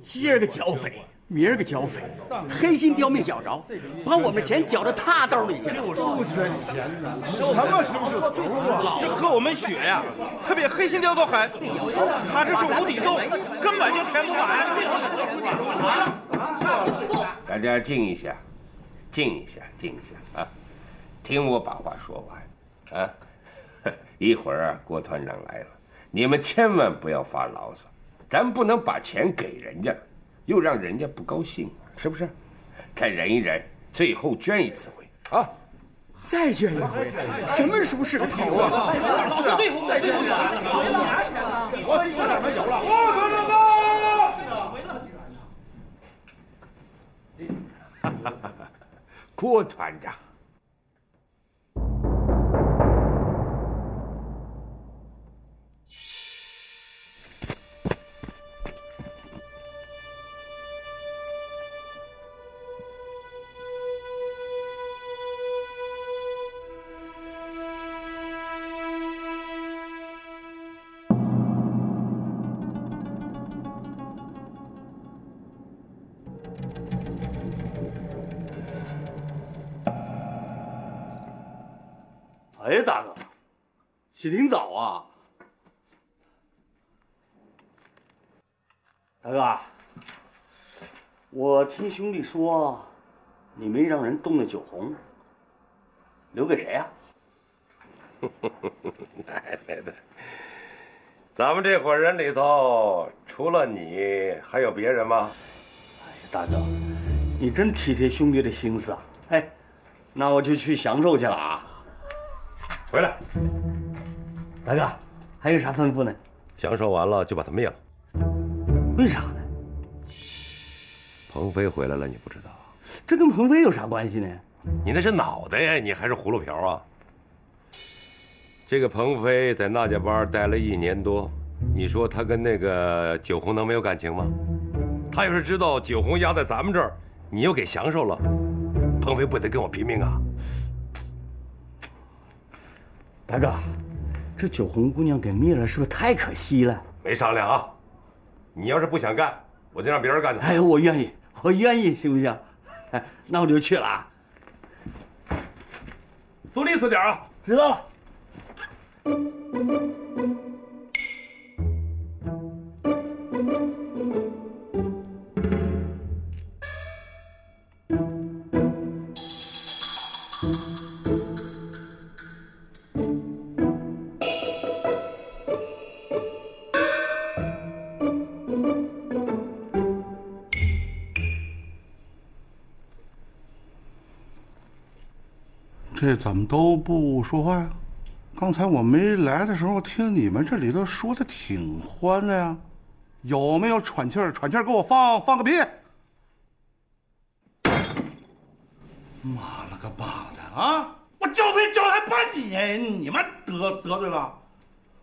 今儿个剿匪，明儿个剿匪，黑心雕没剿着，把我们钱搅到他兜里去了。不捐钱呢，什么时候是头啊？这喝我们血呀，他比黑心雕都狠。他这是无底洞，根本就填不满。大家静一下，静一下，静一下啊！听我把话说完啊！一会儿啊，郭团长来了，你们千万不要发牢骚。咱不能把钱给人家，又让人家不高兴，是不是？再忍一忍，最后捐一次回啊！再捐一回，什么时候是个头啊？是最后，最后拿钱啊！我这哪有了？郭团长。大哥，我听兄弟说，你没让人动那酒红，留给谁呀？奶奶的，咱们这伙人里头，除了你，还有别人吗？哎呀，大哥，你真体贴兄弟的心思啊！哎，那我就去享受去了啊！回来，大哥，还有啥吩咐呢？享受完了就把他灭了。为啥呢？鹏飞回来了，你不知道？这跟鹏飞有啥关系呢？你那是脑袋呀，你还是葫芦瓢啊？这个鹏飞在那家班待了一年多，你说他跟那个九红能没有感情吗？他要是知道九红压在咱们这儿，你又给享受了，鹏飞不得跟我拼命啊？大哥，这九红姑娘给灭了，是不是太可惜了？没商量啊！你要是不想干，我就让别人干去。哎，我愿意，我愿意，行不行？哎，那我就去了啊！多利索点啊！知道了。这怎么都不说话呀？刚才我没来的时候，听你们这里头说的挺欢的呀，有没有喘气儿？喘气儿，给我放放个屁！妈了个巴的啊！我交费交还把你，你们得得罪了，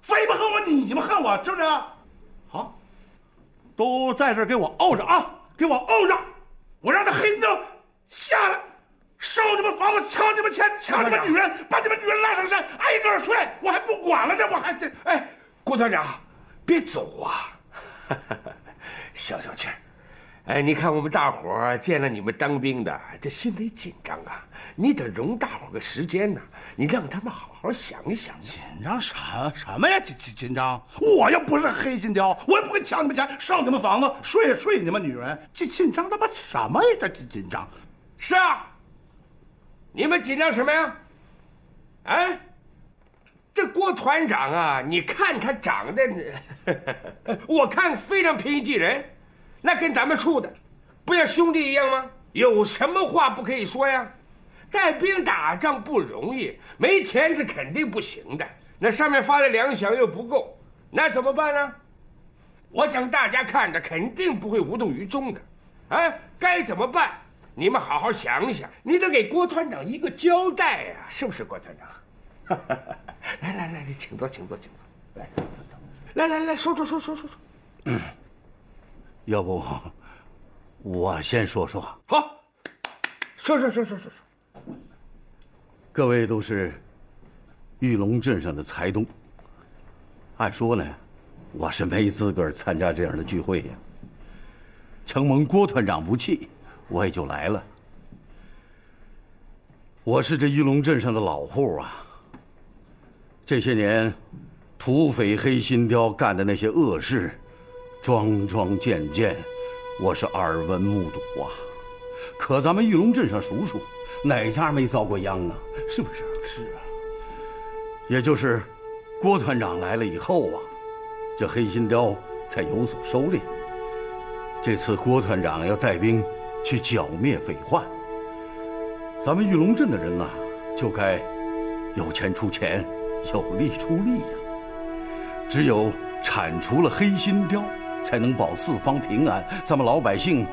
非不恨我，你们恨我，是不是？好，都在这给我怄着啊，给我怄着，我让他黑灯下来。烧你们房子，抢你们钱，抢你们女人，把你们女人拉上山，挨个踹，我还不管了，这我还这……哎，郭团长，别走啊，消消气儿。哎，你看我们大伙儿见了你们当兵的，这心里紧张啊，你得容大伙儿个时间呢，你让他们好好想一想。紧张啥什么呀？紧紧紧张？我又不是黑金雕，我也不会抢你们钱，烧你们房子，睡睡你们女人，这紧张他妈什么呀？这紧紧张？是啊。你们紧张什么呀？哎，这郭团长啊，你看他长得，我看非常平易近人，那跟咱们处的，不像兄弟一样吗？有什么话不可以说呀？带兵打仗不容易，没钱是肯定不行的。那上面发的粮饷又不够，那怎么办呢？我想大家看着肯定不会无动于衷的，哎，该怎么办？你们好好想想，你得给郭团长一个交代呀，是不是郭团长？来来来，你请坐，请坐，请坐。来，坐坐。来来来说说说说说说。要不我先说说。好，说说说说说说。各位都是玉龙镇上的财东，按说呢，我是没资格参加这样的聚会呀。承蒙郭团长不弃，我也就来了。我是这玉龙镇上的老户啊。这些年，土匪黑心雕干的那些恶事，桩桩件件，我是耳闻目睹啊。可咱们玉龙镇上数数，哪家没遭过殃啊？是不是？是啊。也就是郭团长来了以后啊，这黑心雕才有所收敛。这次郭团长要带兵去剿灭匪患，咱们玉龙镇的人呐，就该有钱出钱，有力出力呀。只有铲除了黑心雕，才能保四方平安，咱们老百姓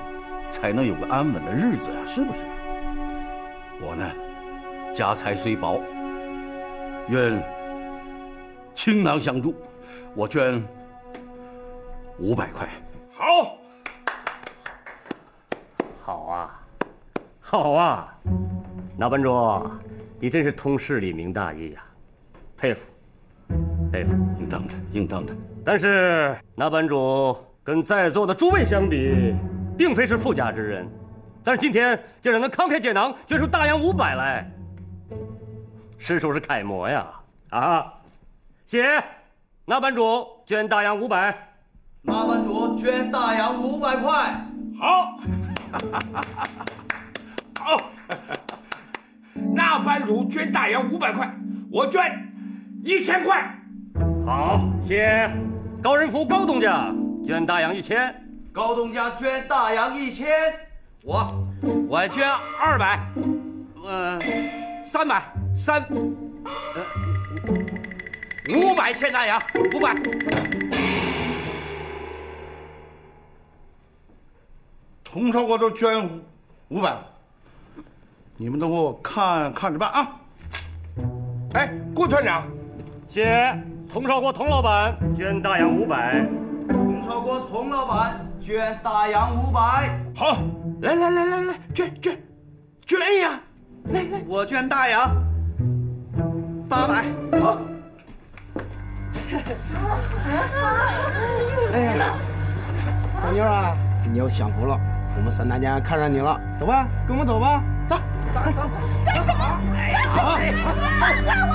才能有个安稳的日子呀，是不是？我呢，家财虽薄。愿倾囊相助，我捐五百块。好，好啊，好啊，那班主，你真是通事理、明大义呀，佩服，佩服，应当的，应当的。但是那班主跟在座的诸位相比，并非是富家之人，但是今天竟然能慷慨解囊，捐出大洋五百来。实属是楷模呀！啊，写，那班主捐大洋五百，那班主捐大洋五百块。好，好，那班主捐大洋五百块，我捐一千块。好，写，高仁福高东家捐大洋一千，高东家捐大洋一千，我，我捐二百，嗯，三百。三，呃，五百千大洋，五百。童超国都捐五五百，你们都给我看看着办啊！哎，郭团长，写童超国童老板捐大洋五百，童超国童老板捐大洋五百。好，来来来来来，捐捐捐呀！来来，我捐大洋。八百，好。哎呀，小妞啊，你要享福了。我们三大家看上你了，走吧，跟我们走吧，走，走，走。干什么？干什么？放开我！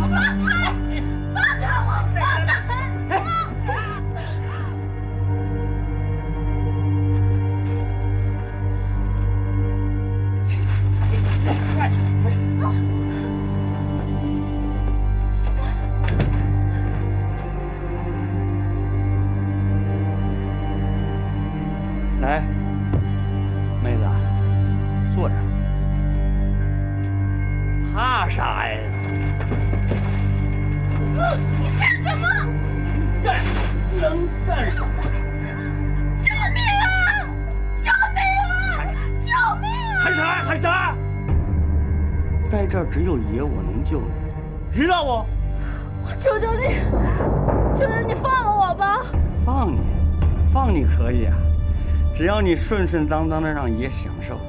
放开！顺顺当当的让爷享受，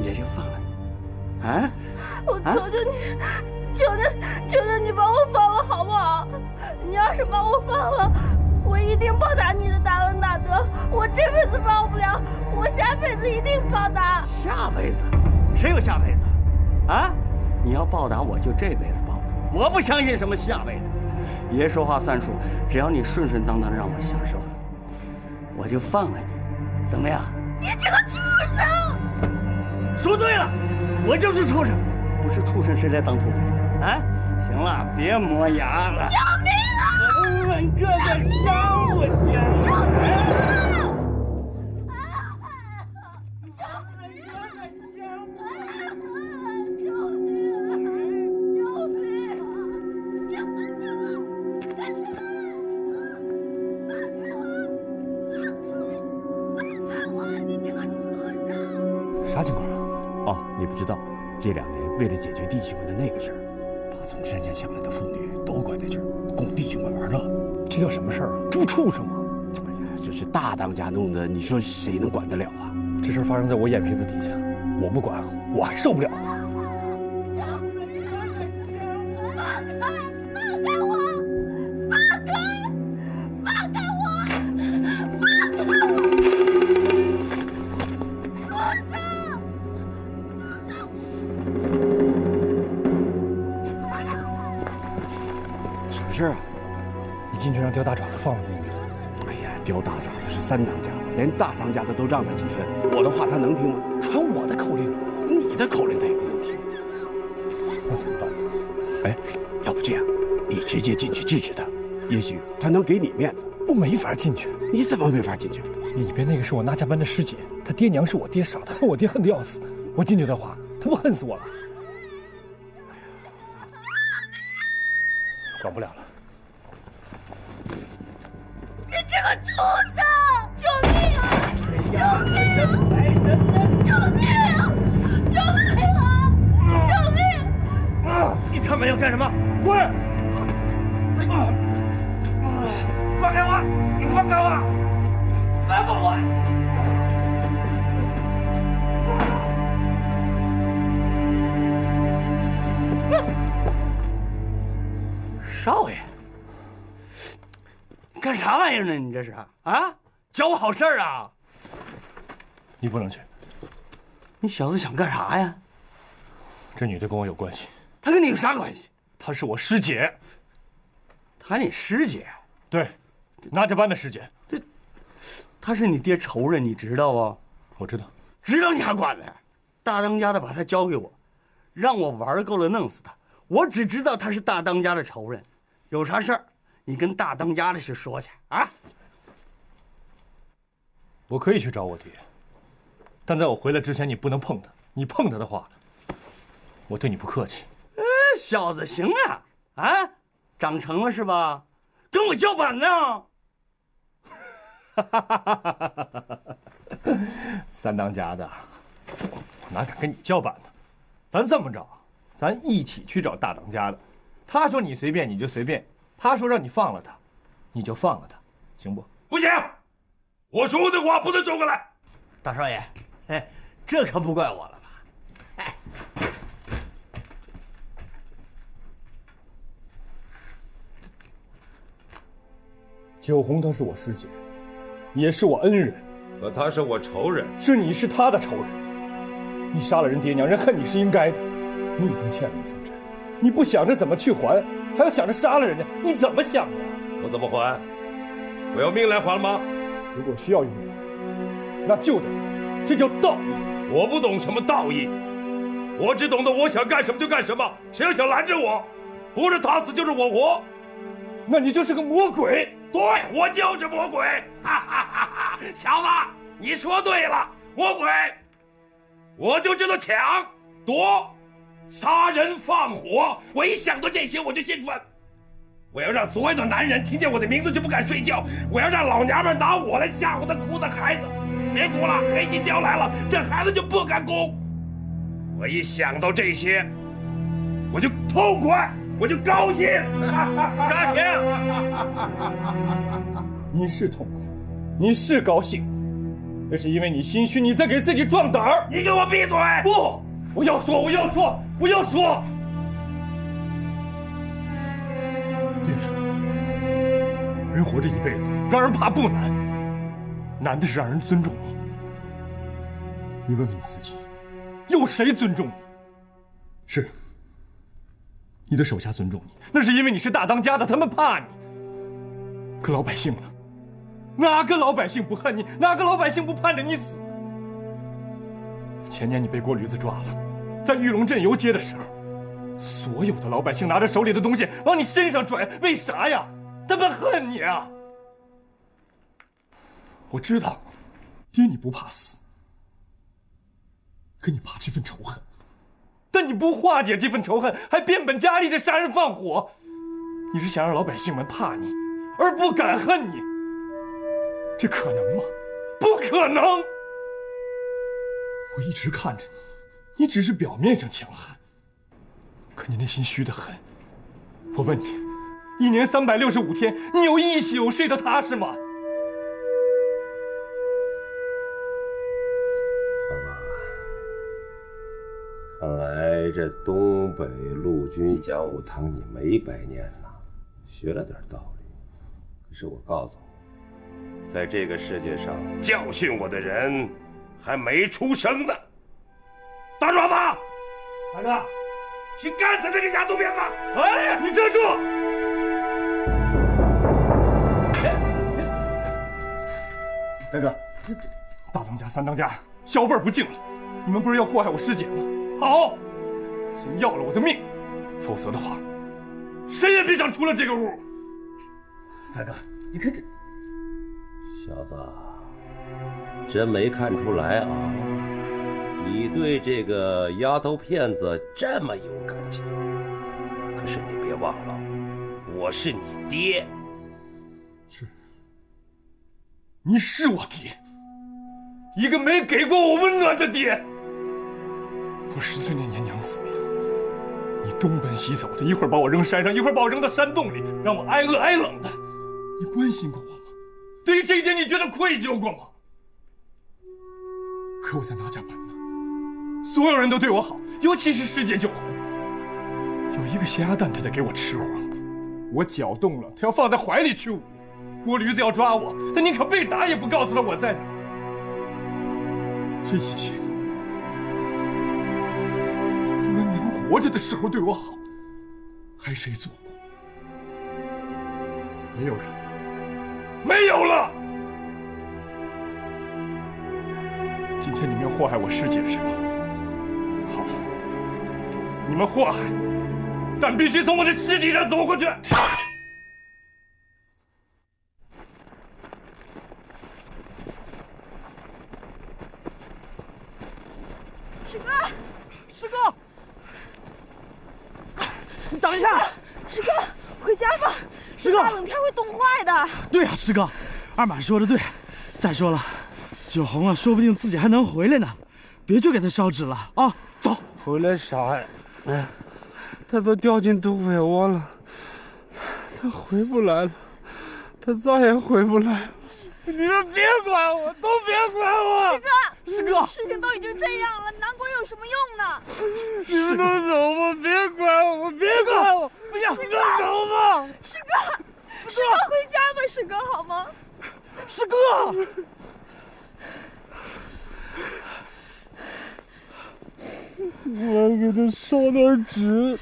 爷就放了你。啊！我求求你，求求求求你把我放了好不好？你要是把我放了，我一定报答你的大恩大德。我这辈子报不了，我下辈子一定报答。下辈子？谁有下辈子？啊！你要报答我就这辈子报答。我不相信什么下辈子。爷说话算数，只要你顺顺当当让我享受了，我就放了你。怎么样？你这个畜生！说对了，我就是畜生，不是畜生谁来当土匪？啊，行了，别磨牙了。你说谁能管得了啊？这事发生在我眼皮子底下我不管我还受不了。放开放开我放开放开我放开我畜生放开我什么事啊？你进去让刁大爪子放了你一命哎呀刁大爪子是三等连大当家的都让他几分，我的话他能听吗？传我的口令，你的口令他也不能听。那怎么办？哎，要不这样，你直接进去制止他，也许他能给你面子。我没法进去。你怎么没法进去？里边那个是我那家班的师姐，她爹娘是我爹杀的，恨我爹恨得要死。我进去的话，他不恨死我了？管不了了。你这个畜生！救命他妈要干什么？滚！放开我！你放开我！放开我！少爷，干啥玩意儿呢？你这是啊？教我好事啊？你不能去。你小子想干啥呀？这女的跟我有关系。她跟你有啥关系？她是我师姐。她你师姐？对，那家班的师姐。这，她是你爹仇人，你知道不？我知道。知道你还管呢？大当家的把她交给我，让我玩够了弄死她。我只知道她是大当家的仇人，有啥事儿你跟大当家的去说去啊。我可以去找我爹，但在我回来之前，你不能碰他。你碰他的话，我对你不客气。哎，小子，行啊，啊，长成了是吧？跟我叫板呢？三当家的，我哪敢跟你叫板呢？咱这么着，咱一起去找大当家的。他说你随便你就随便，他说让你放了他，你就放了他，行不？不行，我说的话不能转过来。大少爷，哎，这可不怪我了吧？哎，九红她是我师姐，也是我恩人，可她是我仇人，是你是她的仇人。你杀了人爹娘，人恨你是应该的。你已经欠了一份债，你不想着怎么去还，还要想着杀了人家，你怎么想的呀？我怎么还？我要命来还吗？如果需要用命还，那就得还，这叫道义。我不懂什么道义，我只懂得我想干什么就干什么。谁要想拦着我，不是他死就是我活。那你就是个魔鬼。对，我就是魔鬼。哈哈哈哈！小子，你说对了，魔鬼。我就知道抢、夺、杀人、放火。我一想到这些，我就兴奋。我要让所有的男人听见我的名字就不敢睡觉。我要让老娘们拿我来吓唬他哭的孩子。别哭了，黑心雕来了，这孩子就不敢哭。我一想到这些，我就痛快，我就高兴。高兴。你是痛快，你是高兴，那是因为你心虚，你在给自己壮胆儿。你给我闭嘴！不，我要说，我要说，我要说。对了，人活着一辈子，让人怕不难，难的是让人尊重你。你问问你自己，有谁尊重你？是，你的手下尊重你，那是因为你是大当家的，他们怕你。可老百姓呢？哪个老百姓不恨你？哪个老百姓不盼着你死？前年你被郭驴子抓了，在玉龙镇游街的时候，所有的老百姓拿着手里的东西往你身上拽，为啥呀？他们恨你啊！我知道，爹你不怕死，可你怕这份仇恨，但你不化解这份仇恨，还变本加厉的杀人放火，你是想让老百姓们怕你，而不敢恨你。这可能吗？不可能！我一直看着你，你只是表面上强悍，可你内心虚得很。我问你，一年三百六十五天，你有一宿睡得踏实吗？看来这东北陆军讲武堂你没白念呐，学了点道理。可是我告诉你，在这个世界上教训我的人还没出生呢。大爪子，大哥，去干死这个丫头片子！哎，你站住！大哥，这这大当家、三当家，小辈不敬了！你们不是要祸害我师姐吗？好，先要了我的命，否则的话，谁也别想出了这个屋。大哥，你看这小子，真没看出来啊！你对这个丫头片子这么有感情，可是你别忘了，我是你爹。是，你是我爹，一个没给过我温暖的爹。我十岁那年娘死了，你东奔西走的，一会儿把我扔山上，一会儿把我扔到山洞里，让我挨饿挨冷的。你关心过我吗？对于这一点，你觉得愧疚过吗？可我在哪家本呢？所有人都对我好，尤其是师姐九红。有一个咸鸭蛋，他得给我吃黄。我搅动了，他要放在怀里去捂。郭驴子要抓我，他宁可被打也不告诉他我在哪。这一切，活着的时候对我好，还谁做过？没有人，没有了。今天你们要祸害我师姐是吧？好，你们祸害，但必须从我的尸体上走过去。师哥，师哥，等一下，师哥，回家吧，师哥大冷天会冻坏的。对呀、师哥，二满说的对。再说了，九红啊，说不定自己还能回来呢，别去给他烧纸了啊！走，回来啥呀？哎，他都掉进土匪窝了，他回不来了，他再也回不来了。你们别管我，都别管我。师哥，师哥事情都已经这样了，难过有什么用呢？你们都走吧，别管我，别管我，不行，你们走吧。师哥，师哥回家吧，师哥好吗？师哥，我给他烧点纸。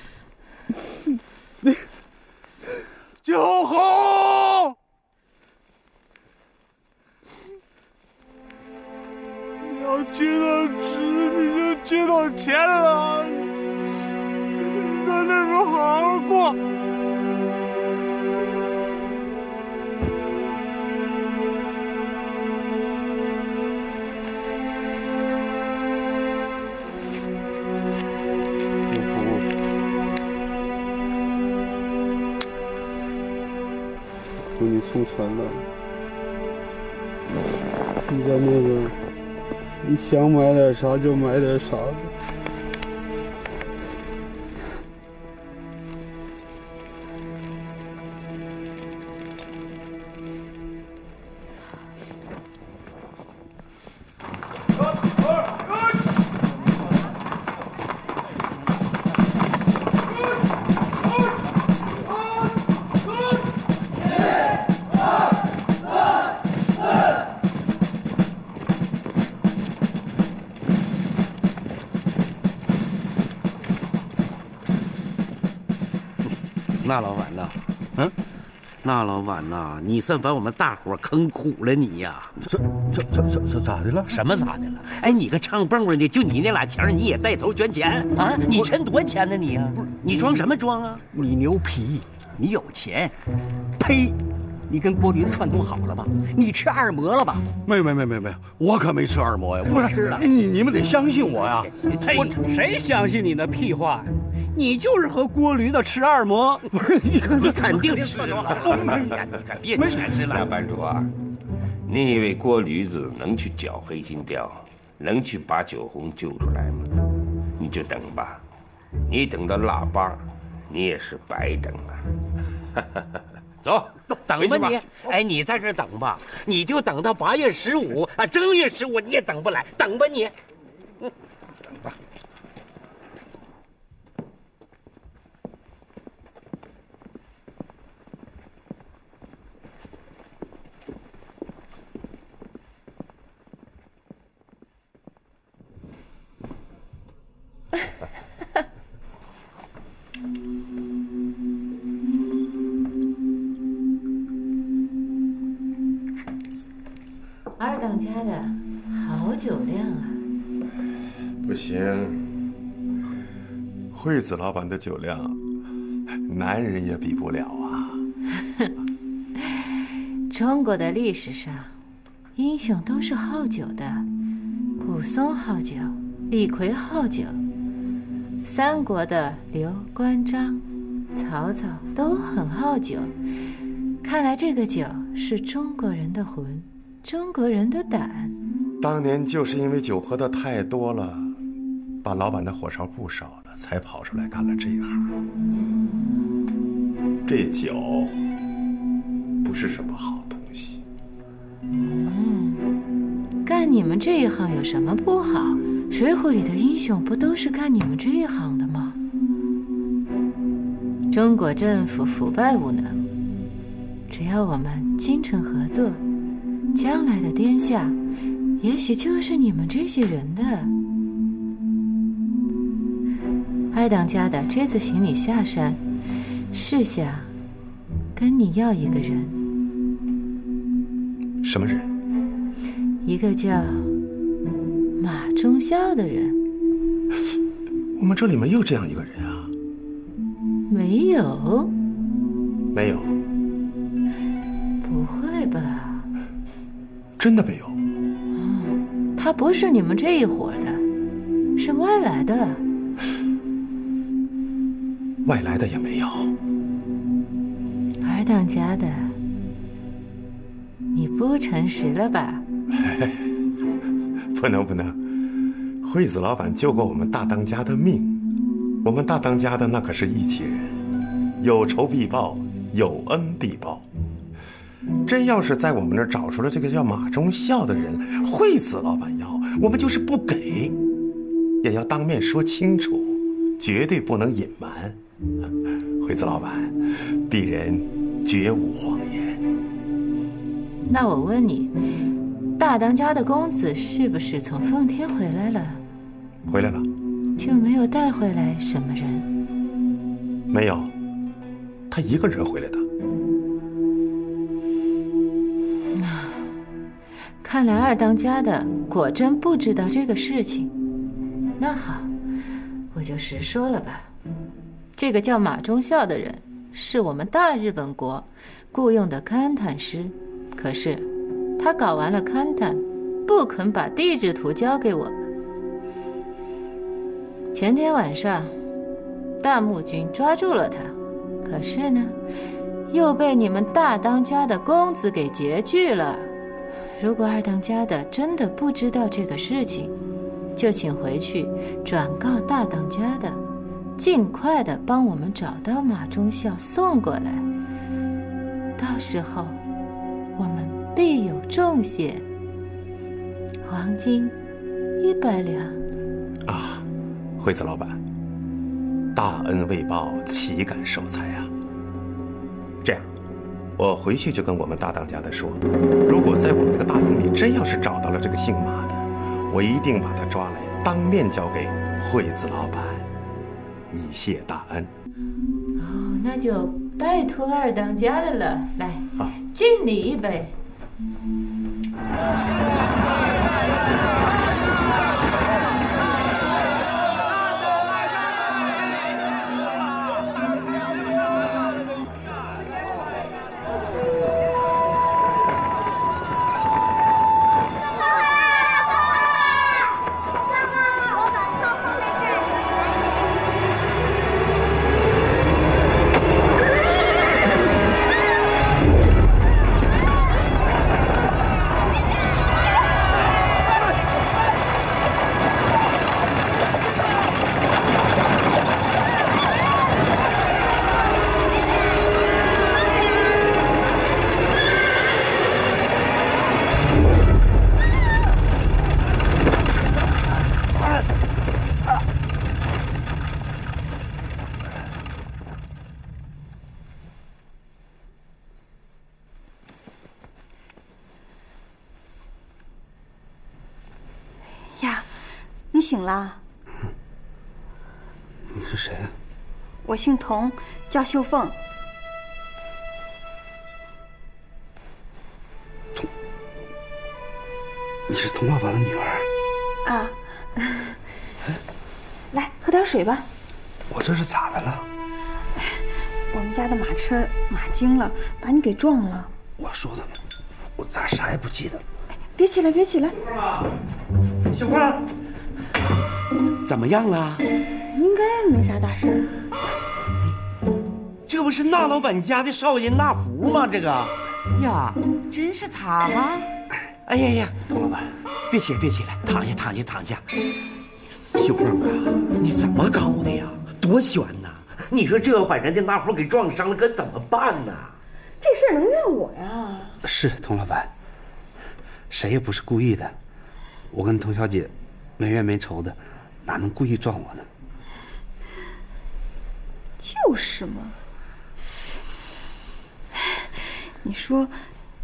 酒红，要接到纸，你就接到钱了。你在那边好好过。给你送传单。你在那边，你想买点啥就买点啥。那老板呐，你算把我们大伙坑苦了你呀！这这这这这咋的了？什么咋的了？哎，你个唱蹦蹦的，就你那俩钱你也带头捐钱啊？你趁多钱呢你呀？不是，你装什么装啊？你牛皮，你有钱？呸！你跟郭驴子串通好了吧？你吃二馍了吧？没没没没没，我可没吃二馍呀！不是吃了你你们得相信我呀！我谁相信你那屁话呀？你就是和郭驴子吃二馍，不是你看你肯定吃了。你可别解释了。那班主啊，你以为郭驴子能去剿黑心镖，能去把九红救出来吗？你就等吧，你等到腊八，你也是白等了。走，等吧你，哎，你在这等吧，你就等到八月十五啊，正月十五你也等不来，等吧你。嗯，等吧。当家的好酒量啊！不行，惠子老板的酒量，男人也比不了啊。中国的历史上，英雄都是好酒的，武松好酒，李逵好酒，三国的刘关张、曹操都很好酒。看来这个酒是中国人的魂，中国人的胆。当年就是因为酒喝的太多了，把老板的火烧不少了，才跑出来干了这一行。这酒不是什么好东西。嗯，干你们这一行有什么不好？水浒里的英雄不都是干你们这一行的吗？中国政府腐败无能，只要我们精诚合作，将来的天下，也许就是你们这些人的。二当家的这次请你下山，是想跟你要一个人。什么人？一个叫马忠孝的人。我们这里没有这样一个人啊。没有。没有。真的没有。嗯，他不是你们这一伙的，是外来的。外来的也没有。二当家的，你不诚实了吧？不能不能，惠子老板救过我们大当家的命，我们大当家的那可是义气人，有仇必报，有恩必报。真要是在我们那儿找出了这个叫马忠孝的人，惠子老板要，我们就是不给，也要当面说清楚，绝对不能隐瞒。惠子老板，鄙人绝无谎言。那我问你，大当家的公子是不是从奉天回来了？回来了。就没有带回来什么人？没有，他一个人回来的。看来二当家的果真不知道这个事情。那好，我就实说了吧。这个叫马忠孝的人是我们大日本国雇佣的勘探师，可是他搞完了勘探，不肯把地质图交给我们。前天晚上，大木君抓住了他，可是呢，又被你们大当家的公子给劫去了。如果二当家的真的不知道这个事情，就请回去转告大当家的，尽快的帮我们找到马忠孝送过来。到时候，我们必有重谢。黄金一百两。啊，惠子老板，大恩未报，岂敢受财啊？这样。我回去就跟我们大当家的说，如果在我们这个大营里真要是找到了这个姓马的，我一定把他抓来，当面交给惠子老板，以谢大恩。哦，那就拜托二当家的了。来，好，敬你一杯。姓童，叫秀凤。童你是童老板的女儿？啊，来喝点水吧。我这是咋的了？我们家的马车马惊了，把你给撞了。我说的，我咋啥也不记得了？别起来，别起来。小花，怎么样了？应该没啥大事儿。这不是那老板家的少爷那福吗？这个呀，真是他吗？哎呀呀，童老板，别起来，别起来，躺下，躺下，躺下。秀凤啊，你怎么搞的呀？多悬呐！你说这要把人家那福给撞伤了，可怎么办呢？这事儿能怨我呀？是童老板，谁也不是故意的。我跟童小姐没冤没仇的，哪能故意撞我呢？就是嘛。你说，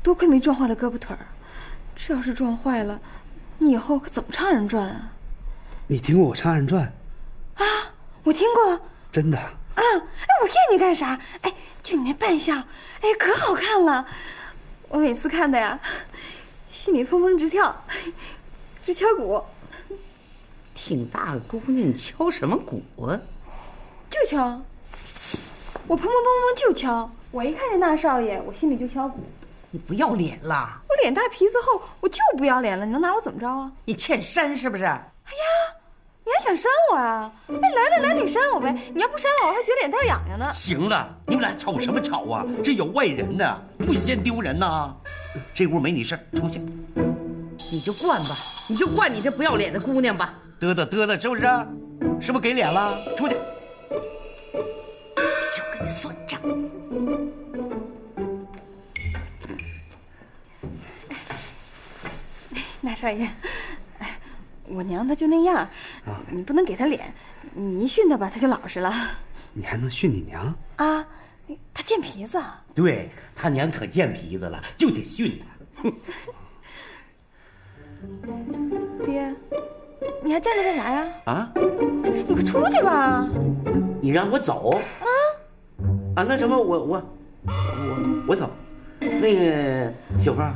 多亏没撞坏了胳膊腿儿，这要是撞坏了，你以后可怎么唱二人转啊？你听过我唱二人转？啊，我听过。真的？啊，哎，我骗你干啥？哎，就你那扮相，哎，可好看了。我每次看的呀，心里砰砰直跳，直敲鼓。挺大个姑娘，你敲什么鼓啊？就敲。我砰砰砰砰就敲。我一看见那少爷，我心里就敲鼓。你不要脸了！我脸大皮子厚，我就不要脸了。你能拿我怎么着啊？你欠扇是不是？哎呀，你还想扇我啊？哎，来来来，你扇我呗！你要不扇我，我还觉得脸蛋痒痒呢。行了，你们俩吵什么吵啊？这有外人呢，不嫌丢人呐。这屋没你事出去。你就惯吧，你就惯你这不要脸的姑娘吧。嘚嘚嘚嘚，是不是？是不是给脸了？出去。就跟你算账。那少爷，我娘她就那样，你不能给她脸，你一训她吧，她就老实了。你还能训你娘？啊，她贱皮子。对他娘可贱皮子了，就得训她。爹，你还站着干啥呀？啊？你快出去吧！你让我走？啊？啊，那什么，我我我我走。那个小凤，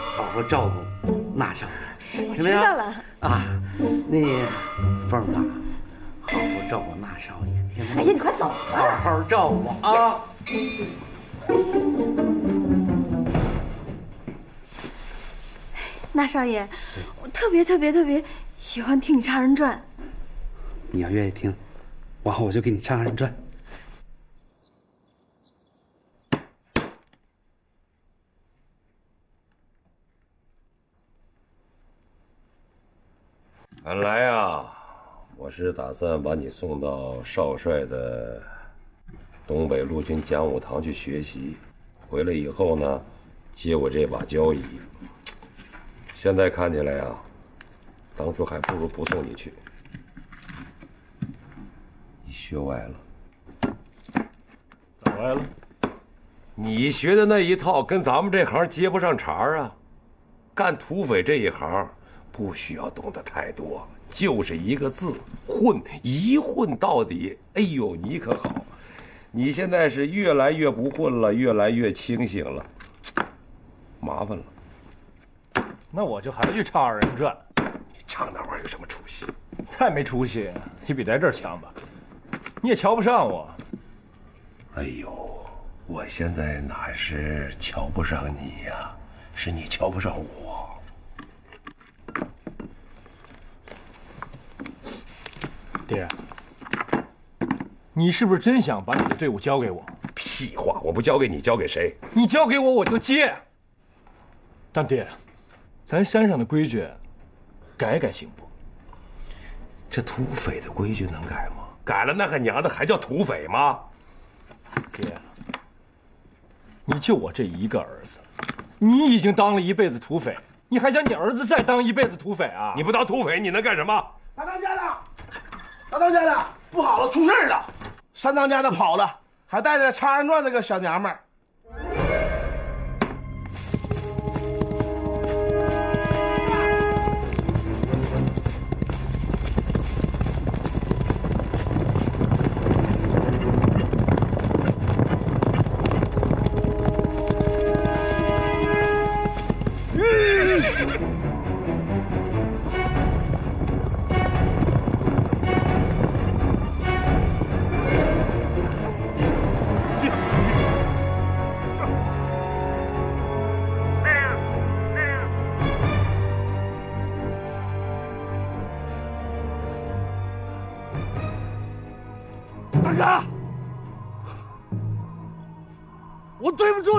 好好照顾那少爷，我知道了。啊，那凤啊，好好照顾那少爷，听哎呀，你快走吧！好好照顾啊！那少爷，我特别特别特别喜欢听你唱二人转。你要愿意听，往后我就给你唱二人转。本来啊，我是打算把你送到少帅的东北陆军讲武堂去学习，回来以后呢，接我这把交椅。现在看起来啊，当初还不如不送你去。你学歪了，咋歪了？你学的那一套跟咱们这行接不上茬啊！干土匪这一行。不需要懂得太多，就是一个字混，一混到底。哎呦，你可好，你现在是越来越不混了，越来越清醒了，麻烦了。那我就还去唱二人转。你唱那玩意儿有什么出息？再没出息，也比在这儿强吧？你也瞧不上我。哎呦，我现在哪是瞧不上你呀，是你瞧不上我。爹，你是不是真想把你的队伍交给我？屁话！我不交给你，交给谁？你交给我，我就接。但爹，咱山上的规矩，改改行不？这土匪的规矩能改吗？改了那个娘的还叫土匪吗？爹，你就我这一个儿子，你已经当了一辈子土匪，你还想你儿子再当一辈子土匪啊？你不当土匪，你能干什么？大当家的，大当家的，不好了，出事了！三当家的跑了，还带着插人转那个小娘们儿。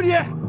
你，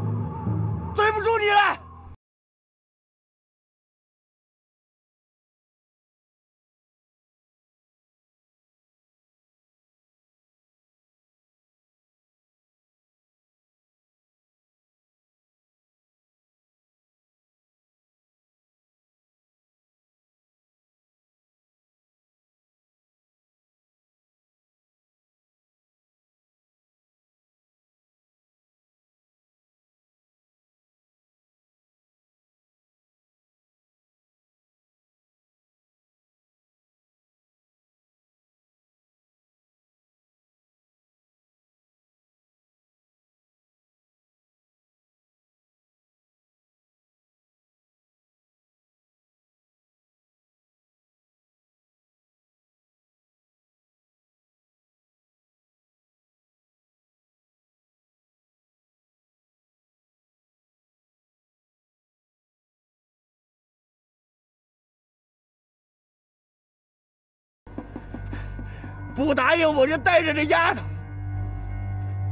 不答应我就带着这丫头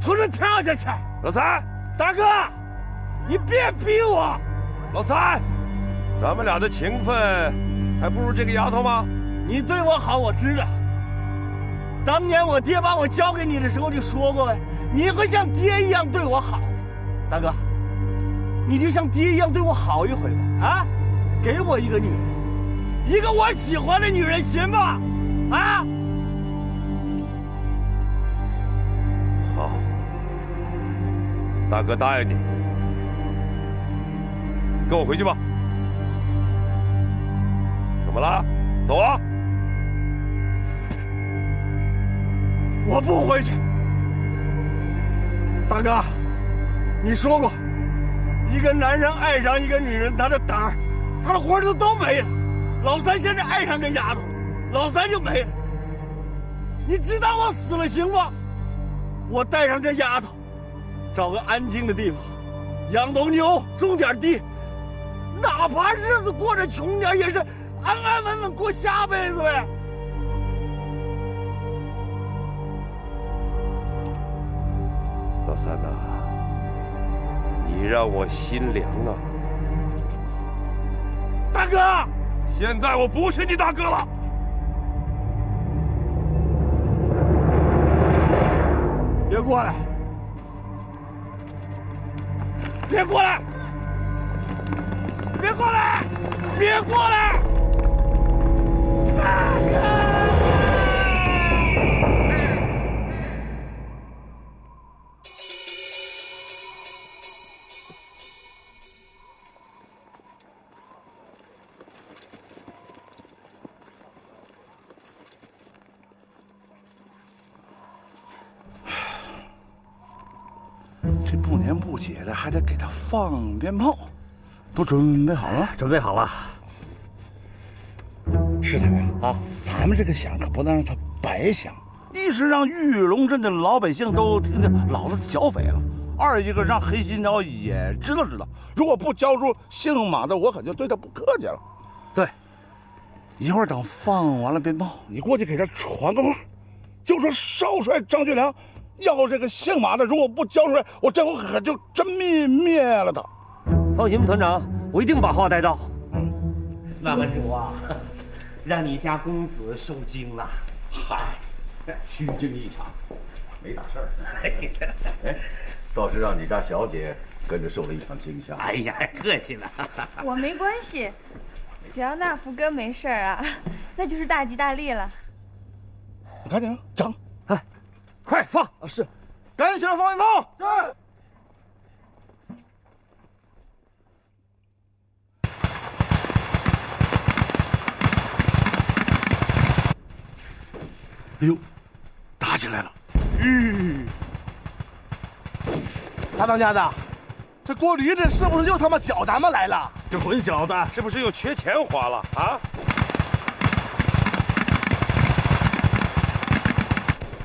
从这跳下去。老三，大哥，你别逼我。老三，咱们俩的情分还不如这个丫头吗？你对我好，我知道。当年我爹把我交给你的时候就说过呗，你会像爹一样对我好。大哥，你就像爹一样对我好一回吧。啊，给我一个女人，一个我喜欢的女人，行吗？啊？大哥答应你，跟我回去吧。怎么了？走啊！我不回去。大哥，你说过，一个男人爱上一个女人，他的胆儿、他的魂都都没了。老三现在爱上这丫头，老三就没了。你知道我死了行吗？我带上这丫头，找个安静的地方，养头牛，种点地，哪怕日子过着穷点，也是安安稳稳过下辈子呗。老三呐、你让我心凉啊！大哥，现在我不是你大哥了。别过来！别过来！别过来！别过来！大哥！不年不节的，还得给他放鞭炮，都准备好了？准备好了。师太呀，啊，咱们这个响可不能让他白响。一是让玉龙镇的老百姓都听见老子剿匪了；二一个让黑心鸟也知道知道，如果不交出姓马的，我可就对他不客气了。对，一会儿等放完了鞭炮，你过去给他传个话，就说少帅张学良要这个姓马的，如果不交出来，我这回可就真灭灭了他。放心吧，团长，我一定把话带到。嗯那么主啊，让你家公子受惊了。嗨，虚惊一场，没大事儿。哎，倒是让你家小姐跟着受了一场惊吓。哎呀，客气了。我没关系，只要那福哥没事儿啊，那就是大吉大利了。你看见没？整，哎，快放！啊，是，赶紧起来放一炮。是。哎呦，打起来了！嗯，大当家的，这郭驴子是不是又他妈搅咱们来了？这混小子是不是又缺钱花了啊？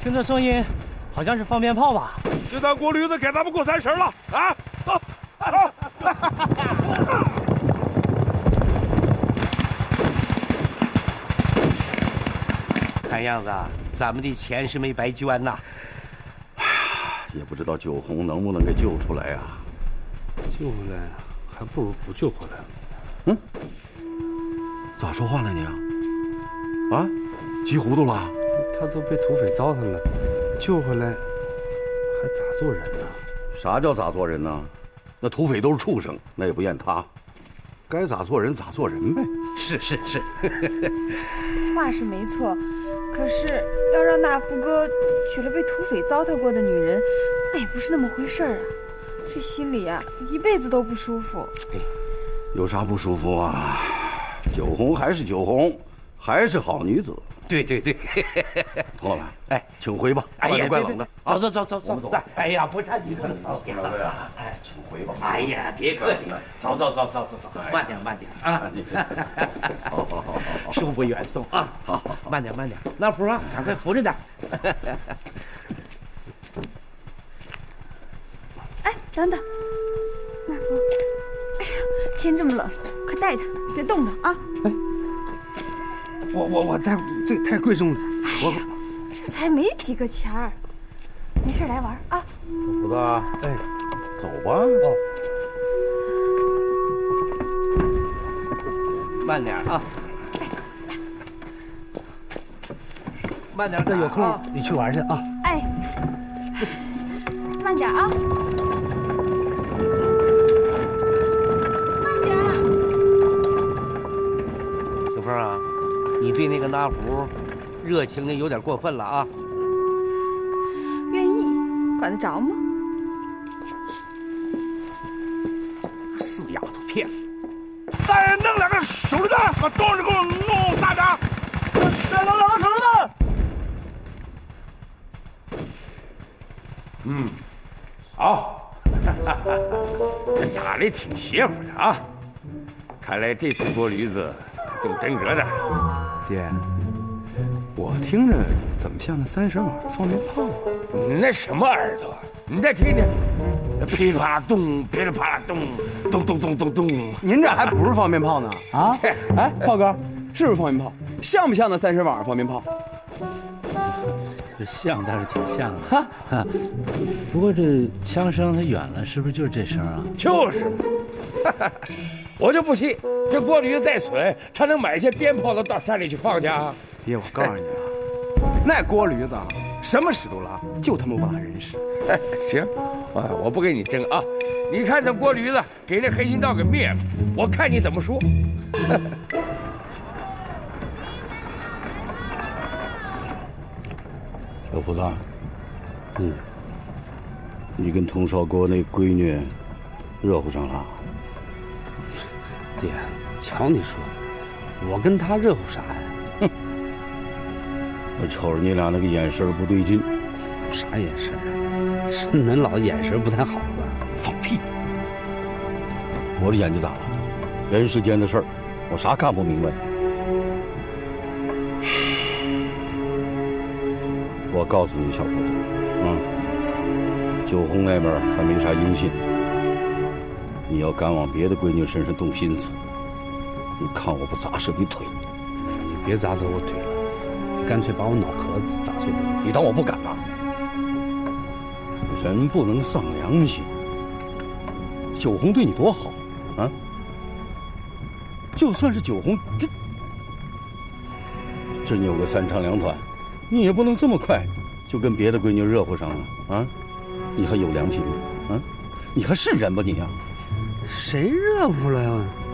听这声音，好像是放鞭炮吧？就当郭驴子给咱们过三十了啊！走，走。看样子啊，咱们的钱是没白捐呐。也不知道九红能不能给救出来呀、救回来还不如不救回来。嗯，咋说话呢你啊？啊，急糊涂了？他都被土匪糟蹋了，救回来还咋做人呢？啥叫咋做人呢？那土匪都是畜生，那也不怨他，该咋做人咋做人呗。是是是，话是没错，可是要让大福哥娶了被土匪糟蹋过的女人，那也不是那么回事儿啊。这心里啊、一辈子都不舒服。有啥不舒服啊？酒红还是酒红，还是好女子。对对对，童老板，哎，请回吧，哎呀，怪冷的。走走走走走走。哎呀，不着急，走走。童老板，哎，请回吧。哎呀，别客气了，走走走走走走，慢点慢点啊。好好好好，恕不远送啊。好好，慢点慢点，老福啊，赶快扶着点。哎，等等，大福，哎呀，天这么冷，快带着，别冻着啊。我我我太这太贵重了，我这才没几个钱儿，没事来玩啊。虎子，哎，走吧。哦，慢点啊。慢点，那有空你去玩去啊。哎，慢点啊。慢点。小凤啊，你对那个那福热情的有点过分了啊。愿意，管得着吗？死丫头片子！再弄两个手榴弹，把东西给我弄大点。再弄两个手榴弹。嗯，好，这打的挺邪乎的啊！看来这次锅驴子可动真格的。爹，我听着怎么像那三十码放鞭炮啊？那什么耳朵？你再听听，噼里啪啦咚，噼里啪啦咚，咚咚咚咚咚。您这还不是放鞭炮呢？啊？哎，炮哥，是不是放鞭炮？像不像那三十码放鞭炮？这像倒是挺像的，哈哈。不过这枪声它远了，是不是就是这声啊？就是嘛，我就不信这锅驴子再损，他能买些鞭炮都到山里去放去啊？爹，我告诉你啊，那锅驴子什么屎都拉，就他妈不拉人屎。行，啊，我不跟你争啊。你看这锅驴子给那黑心道给灭了，我看你怎么说。小胡子，嗯，你跟佟少国那闺女热乎上了？爹，瞧你说的，我跟他热乎啥呀？哼，我瞅着你俩那个眼神不对劲。啥眼神啊？是恁老眼神不太好吧？放屁！我的眼睛咋了？人世间的事儿，我啥看不明白？我告诉你，小福子，嗯，九红那边还没啥音信，你要敢往别的闺女身上动心思，你看我不砸折你腿！你别砸折我腿了，你干脆把我脑壳子砸碎得了。你当我不敢呐？人不能丧良心。九红对你多好，啊！就算是九红真真有个三长两短，你也不能这么快就跟别的闺女热乎上了啊！你还有良心吗？啊！你还是人吗你啊？谁热乎了呀？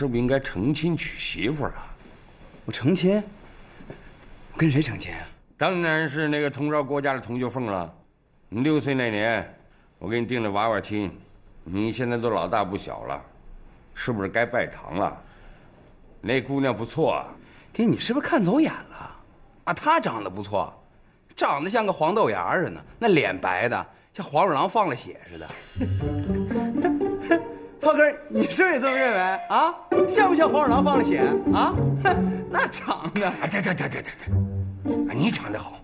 是不是应该成亲娶媳妇啊？我成亲？我跟谁成亲啊？当然是那个同朝国家的童秀凤了。你六岁那年，我给你定的娃娃亲，你现在都老大不小了，是不是该拜堂了？那姑娘不错啊，爹，你是不是看走眼了？啊，她长得不错，长得像个黄豆芽似的，那脸白的像黄鼠狼放了血似的。炮哥，你是不是也这么认为啊？像不像黄鼠狼放了血啊？那长得……对对对对对对，你长得好，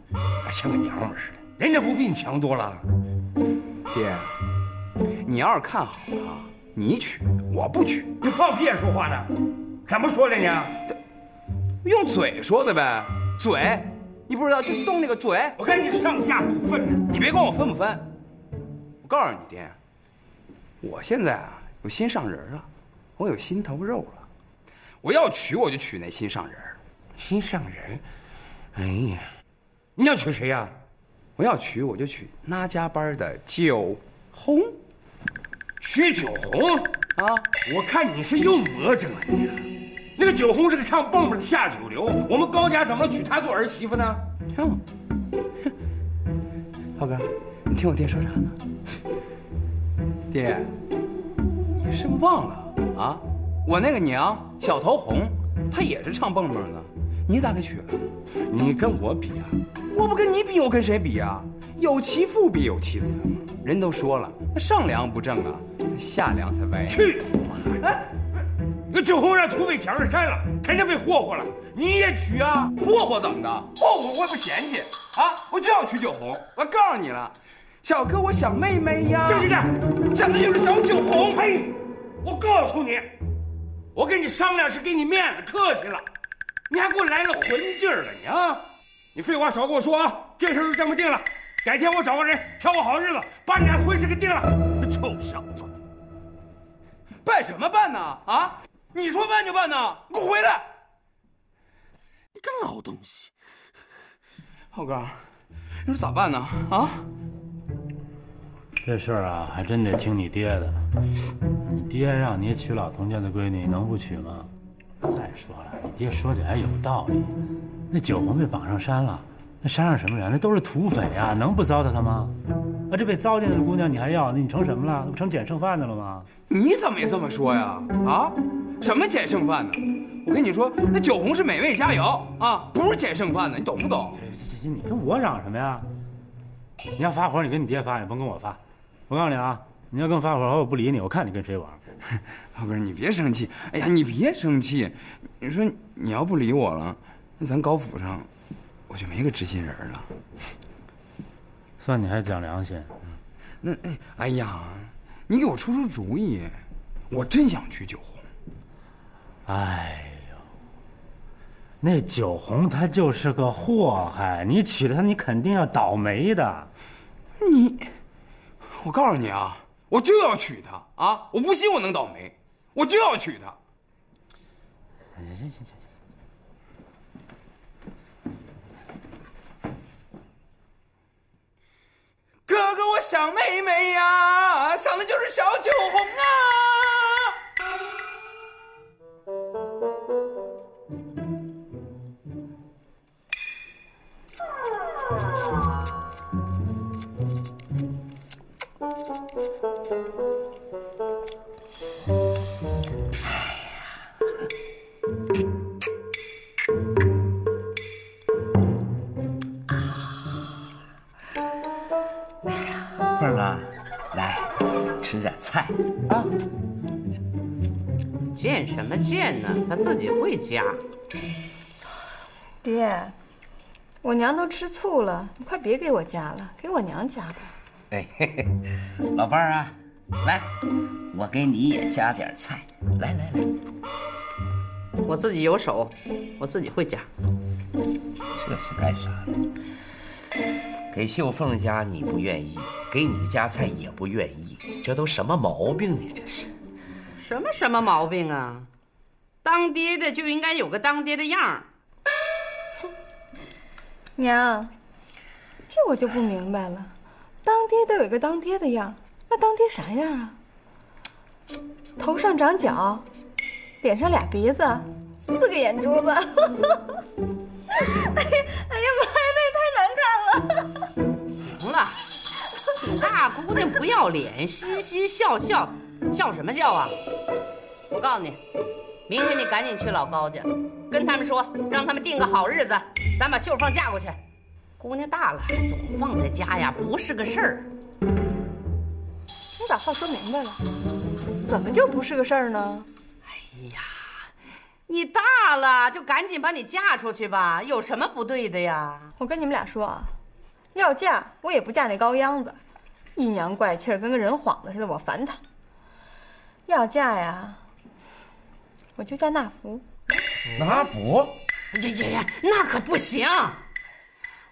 像个娘们似的，人家不比你强多了。爹，你要是看好了，你娶，我不娶。你放屁说话呢？怎么说的呢？用嘴说的呗，嘴，你不知道就动那个嘴。我看你上下不分呢。你别管我分不分，我告诉你爹，我现在啊有心上人了，我有心头肉了，我要娶我就娶那心上人。心上人？哎呀，你要娶谁呀？我要娶我就娶那家班的九红。娶九红啊？我看你是又魔怔了你。那个九红是个唱蹦蹦的下九流，我们高家怎么能娶她做儿媳妇呢？哼，涛哥，你听我爹说啥呢？爹，你是不是忘了啊？我那个娘小桃红，她也是唱蹦蹦的，你咋给娶了？你跟我比啊？我不跟你比，我跟谁比啊？有其父必有其子嘛。人都说了，那上梁不正啊，下梁才歪。去你妈的！那九红让土匪抢了山了，肯定被霍霍了。你也娶啊？霍霍怎么的？霍霍我也不嫌弃啊！我就要娶九红。我告诉你了，小哥我想妹妹呀。郑局长，讲的就是小九红。呸！我告诉你，我跟你商量是给你面子，客气了，你还给我来了混劲儿了你啊！你废话少跟我说啊！这事就这么定了。改天我找个人挑个好日子，把你俩婚事给定了。臭小子，办什么办呢？啊！你说办就办呢？你给我回来！你个老东西！浩哥，你说咋办呢？啊！这事儿啊，还真得听你爹的。你爹让你娶老童家的闺女，你能不娶吗？再说了，你爹说的还有道理。那九红被绑上山了。那山上什么人？那都是土匪啊，能不糟蹋他吗？啊，这被糟践的姑娘你还要？那你成什么了？那不成捡剩饭的了吗？你怎么也这么说呀？啊，什么捡剩饭呢？我跟你说，那九红是美味佳肴啊，不是捡剩饭的，你懂不懂？行行行，你跟我嚷什么呀？你要发火，你跟你爹发，你甭跟我发。我告诉你啊，你要跟我发火，我不理你，我看你跟谁玩。老哥，你别生气。哎呀，你别生气。你说你要不理我了，那咱高府上。我就没个知心人了，算你还讲良心。那哎哎呀，你给我出出主意，我真想娶九红。哎呦，那九红她就是个祸害，你娶了她，你肯定要倒霉的。你，我告诉你啊，我就要娶她啊！我不信我能倒霉，我就要娶她。行行行行行。哥哥，我想妹妹呀，想的就是小九红啊。凤啊，来吃点菜啊！见什么见呢？他自己会夹。爹，我娘都吃醋了，你快别给我夹了，给我娘夹吧。哎，老伴儿啊，来，我给你也夹点菜。来来来，我自己有手，我自己会夹。这是干啥呢？给秀凤家你不愿意，给你夹菜也不愿意，这都什么毛病呢？这是什么什么毛病啊？当爹的就应该有个当爹的样儿。娘，这我就不明白了，当爹都有个当爹的样，那当爹啥样啊？头上长角，脸上俩鼻子，四个眼珠子。哎呀，哎呀妈呀，那也太难看了！行了，大姑娘不要脸，嘻嘻笑笑，笑什么笑啊？我告诉你，明天你赶紧去老高家，跟他们说，让他们定个好日子，咱把秀凤嫁过去。姑娘大了，总放在家呀，不是个事儿。你把话说明白了，怎么就不是个事儿呢？哎呀，你大了就赶紧把你嫁出去吧，有什么不对的呀？我跟你们俩说啊，要嫁我也不嫁那高秧子，阴阳怪气儿，跟个人幌子似的，我烦他。要嫁呀，我就嫁那福。那福？呀呀呀，那可不行！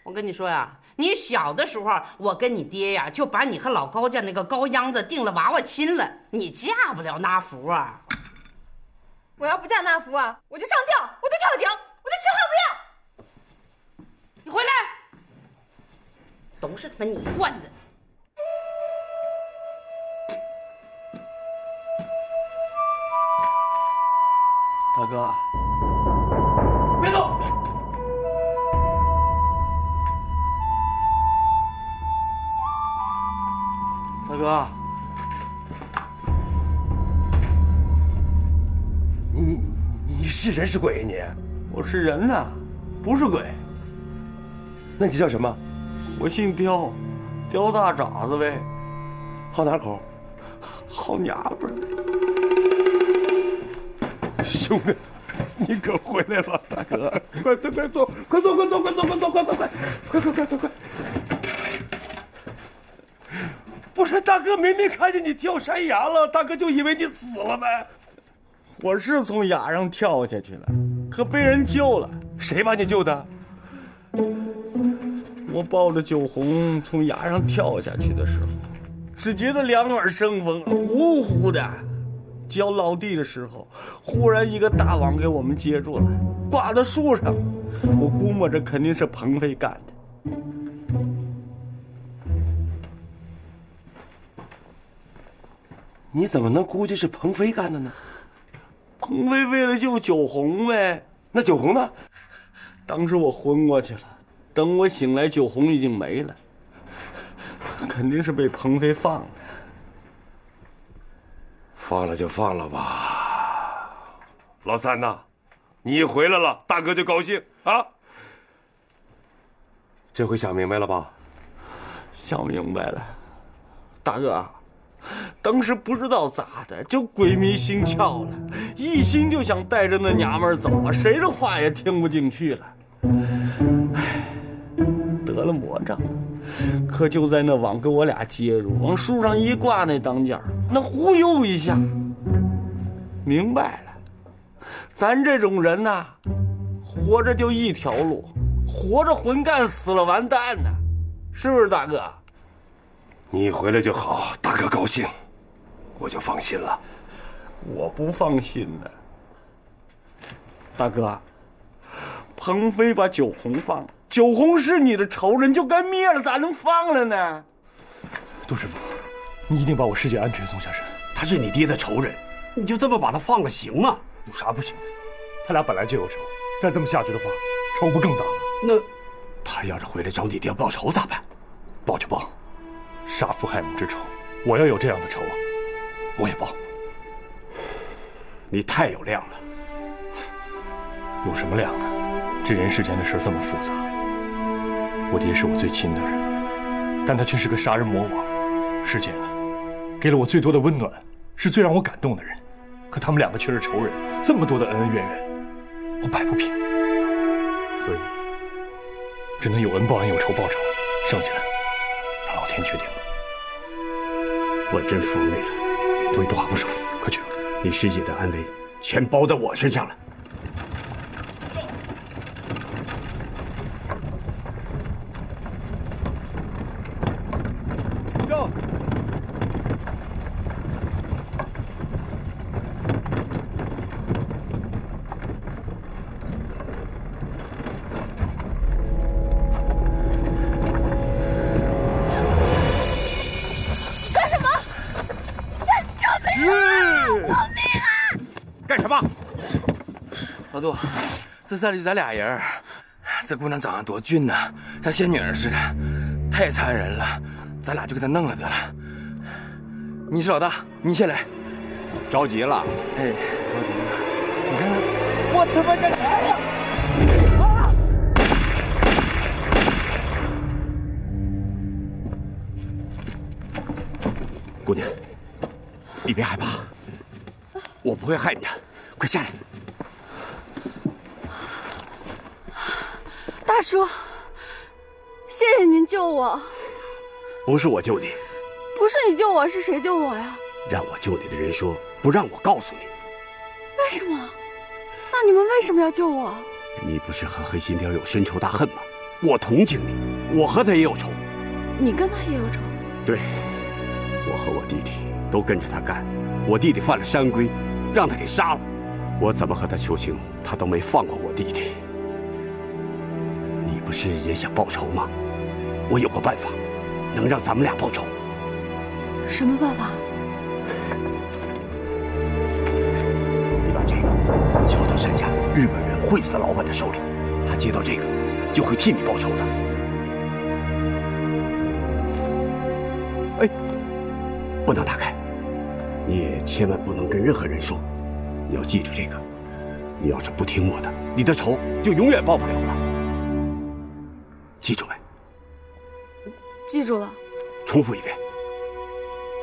我跟你说呀，你小的时候，我跟你爹呀，就把你和老高家那个高秧子定了娃娃亲了，你嫁不了那福啊！我要不嫁那福啊，我就上吊，我就跳井，我就吃耗子药。你回来，都是他妈你惯的。大哥，大哥，你你你是人是鬼呀、你？我是人呐，不是鬼。那你叫什么？我姓刁，刁大爪子呗。好哪口？好娘们儿。兄弟，你可回来了，大哥！快快快坐，快坐，快坐，快坐，快坐，快快快，快快快快快！不是大哥，明明看见你跳山崖了，大哥就以为你死了呗。我是从崖上跳下去了，可被人救了。谁把你救的？我抱着酒红从崖上跳下去的时候，只觉得两耳生风，呼呼的。脚落地的时候，忽然一个大网给我们接住了，挂在树上。我估摸着肯定是鹏飞干的。你怎么能估计是鹏飞干的呢？鹏飞为了救九红呗。那九红呢？当时我昏过去了，等我醒来，九红已经没了。肯定是被鹏飞放了。放了就放了吧，老三呐，你回来了，大哥就高兴啊。这回想明白了吧？想明白了，大哥，当时不知道咋的，就鬼迷心窍了，一心就想带着那娘们走啊，谁的话也听不进去了。唉，得了魔障。可就在那网给我俩接住，往树上一挂，那当间那忽悠一下，明白了，咱这种人呐，活着就一条路，活着混干，死了完蛋呢，是不是大哥？你回来就好，大哥高兴，我就放心了。我不放心呢，大哥，鹏飞把九红放了。九红是你的仇人，就该灭了，咋能放了呢？杜师傅，你一定把我师姐安全送下山。他是你爹的仇人，你就这么把他放了行吗？有啥不行的？他俩本来就有仇，再这么下去的话，仇不更大吗？那他要是回来找你爹报仇咋办？报就报，杀父害母之仇，我要有这样的仇，我也报。你太有量了，有什么量啊？这人世间的事这么复杂。我爹是我最亲的人，但他却是个杀人魔王。世界呢，给了我最多的温暖，是最让我感动的人，可他们两个却是仇人。这么多的恩恩怨怨，我摆不平，所以只能有恩报恩，有仇报仇，剩下的天决定。我真服你了，多一多话不说，快去吧。你师姐的安危全包在我身上了。这山里就咱俩人这姑娘长得多俊呐，像仙女似的，太残忍了，咱俩就给她弄了得了。你是老大，你先来。着急了？哎，着急了。你看，我他妈的！姑娘，你别害怕，我不会害你的，快下来。大叔，谢谢您救我。不是我救你，不是你救我，是谁救我呀？让我救你的人说不让我告诉你。为什么？那你们为什么要救我？你不是和黑心貂有深仇大恨吗？我同情你，我和他也有仇。你跟他也有仇？对。我和我弟弟都跟着他干，我弟弟犯了山规，让他给杀了。我怎么和他求情，他都没放过我弟弟。是也想报仇吗？我有个办法，能让咱们俩报仇。什么办法？你把这个交到山下日本人惠子老板的手里，他接到这个就会替你报仇的。哎。不能打开，你也千万不能跟任何人说。你要记住这个，你要是不听我的，你的仇就永远报不了了。记住了。重复一遍。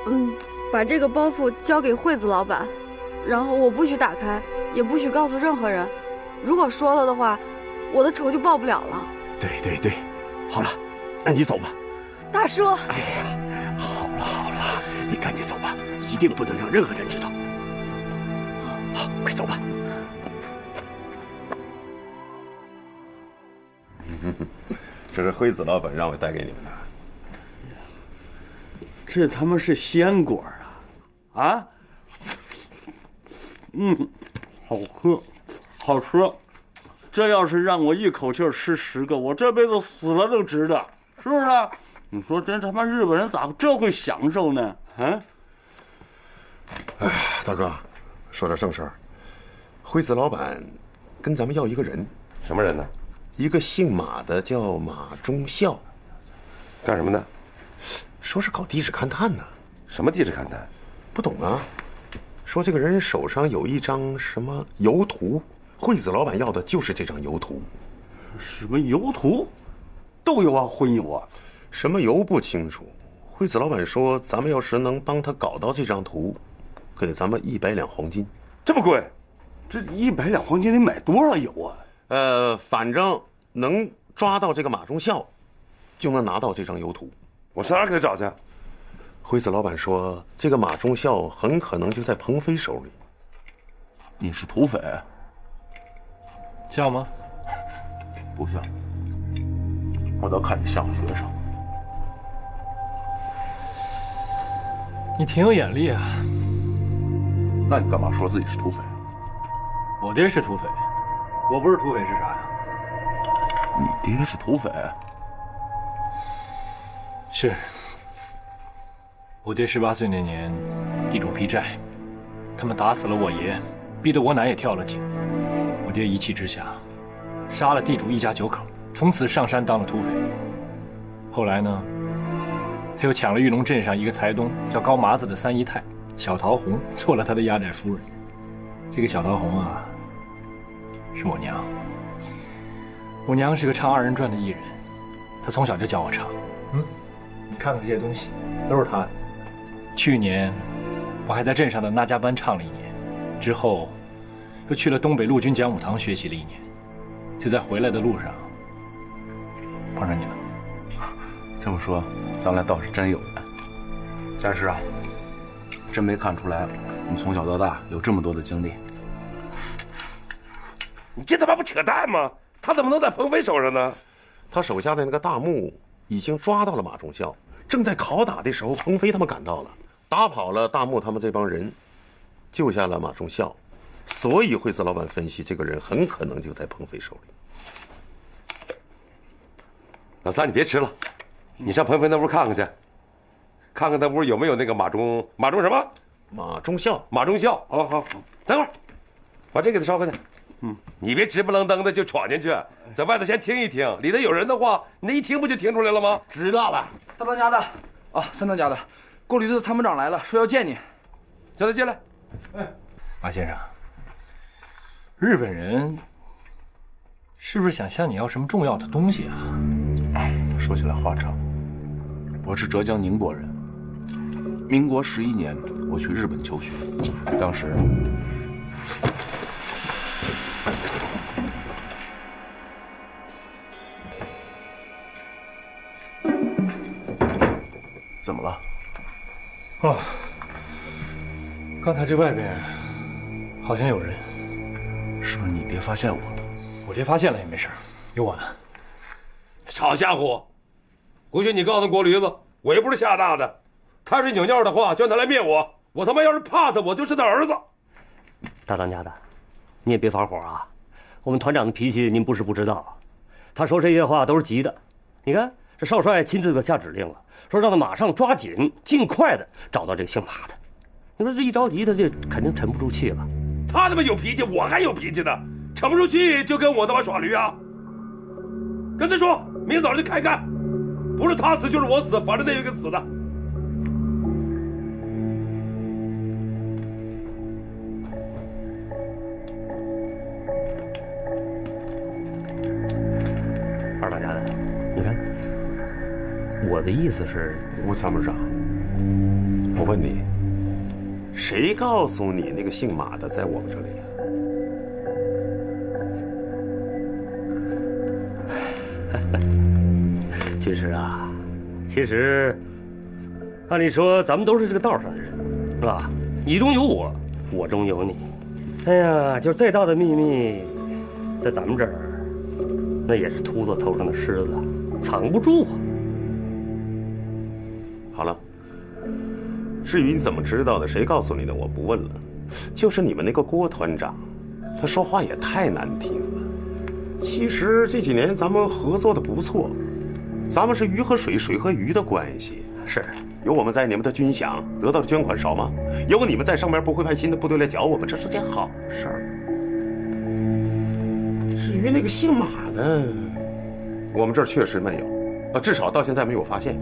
嗯，把这个包袱交给惠子老板，然后我不许打开，也不许告诉任何人。如果说了的话，我的仇就报不了了。对对对，好了，那你走吧。大叔。哎呀。好了好了你赶紧走吧，一定不能让任何人知道。好，快走吧。这是惠子老板让我带给你们的。这他妈是鲜果啊！啊？嗯，好喝，好吃。这要是让我一口气吃十个，我这辈子死了都值得，是不是？你说这他妈日本人咋这会享受呢？啊！哎，大哥，说点正事儿。辉子老板跟咱们要一个人，什么人呢？一个姓马的，叫马忠孝。干什么的？说是搞地质勘探呢。什么地质勘探？不懂啊。说这个人手上有一张什么油图，惠子老板要的就是这张油图。什么油图？豆油啊，荤油啊。什么油不清楚。惠子老板说：“咱们要是能帮他搞到这张图，给咱们一百两黄金，这么贵？这一百两黄金得买多少油啊？呃，反正能抓到这个马忠孝，就能拿到这张油图。我上哪给他找去？”辉子老板说：“这个马忠孝很可能就在鹏飞手里。”你是土匪？像吗？不像。我倒看你像个学生。你挺有眼力啊！那你干嘛说自己是土匪？我爹是土匪，我不是土匪是啥呀？你爹是土匪？是。我爹十八岁那年，地主逼债，他们打死了我爷，逼得我奶也跳了井。我爹一气之下，杀了地主一家九口，从此上山当了土匪。后来呢？他又抢了玉龙镇上一个财东叫高麻子的三姨太小桃红，做了他的压寨夫人。这个小桃红啊，是我娘。我娘是个唱二人转的艺人，她从小就教我唱。嗯，看看这些东西，都是他的。去年我还在镇上的那家班唱了一年，之后又去了东北陆军讲武堂学习了一年，就在回来的路上碰上你了。这么说，咱俩倒是真有缘。但是啊，真没看出来，你从小到大有这么多的经历。你这他妈不扯淡吗？他怎么能在鹏飞手上呢？他手下的那个大木已经抓到了马忠孝，正在拷打的时候，鹏飞他们赶到了，打跑了大木他们这帮人，救下了马忠孝。所以惠子老板分析，这个人很可能就在鹏飞手里。老三，你别吃了。你上鹏飞那屋看看去，看看他屋有没有那个马忠马忠什么？马忠孝，马忠孝。好好好，等会儿，把这给他捎过去。嗯，你别直不愣登的就闯进去，在外头先听一听，里头有人的话，你那一听不就听出来了吗？知道了。大当家的，啊，三当家的，过驴子参谋长来了，说要见你，叫他进来。哎，马先生，日本人是不是想向你要什么重要的东西啊？哎，说起来话长，我是浙江宁波人。民国十一年，我去日本求学，当时怎么了？哦，刚才这外边好像有人，是不是你爹发现我了？我爹发现了也没事，有我呢。少吓唬！回去你告诉郭驴子，我又不是吓大的，他是扭尿的话，叫他来灭我。我他妈要是怕他，我就是他儿子。大当家的，你也别发火啊！我们团长的脾气您不是不知道，他说这些话都是急的。你看，这少帅亲自给下指令了，说让他马上抓紧、尽快的找到这个姓马的。你说这一着急，他就肯定沉不住气了。他他妈有脾气，我还有脾气呢，沉不住气就跟我他妈耍驴啊！跟他说，明早就开干，不是他死就是我死，反正得有一个死的。我的意思是，吴参谋长，我问你，谁告诉你那个姓马的在我们这里啊？其实啊，其实，按理说咱们都是这个道上的人，是吧？你中有我，我中有你。哎呀，就再大的秘密，在咱们这儿，那也是秃子头上的虱子，藏不住啊。至于你怎么知道的，谁告诉你的，我不问了。就是你们那个郭团长，他说话也太难听了。其实这几年咱们合作的不错，咱们是鱼和水，水和鱼的关系。是，有我们在，你们的军饷得到的捐款少吗？有你们在，上面不会派新的部队来剿我们，这是件好事儿。至于那个姓马的，我们这儿确实没有，啊，至少到现在没有发现。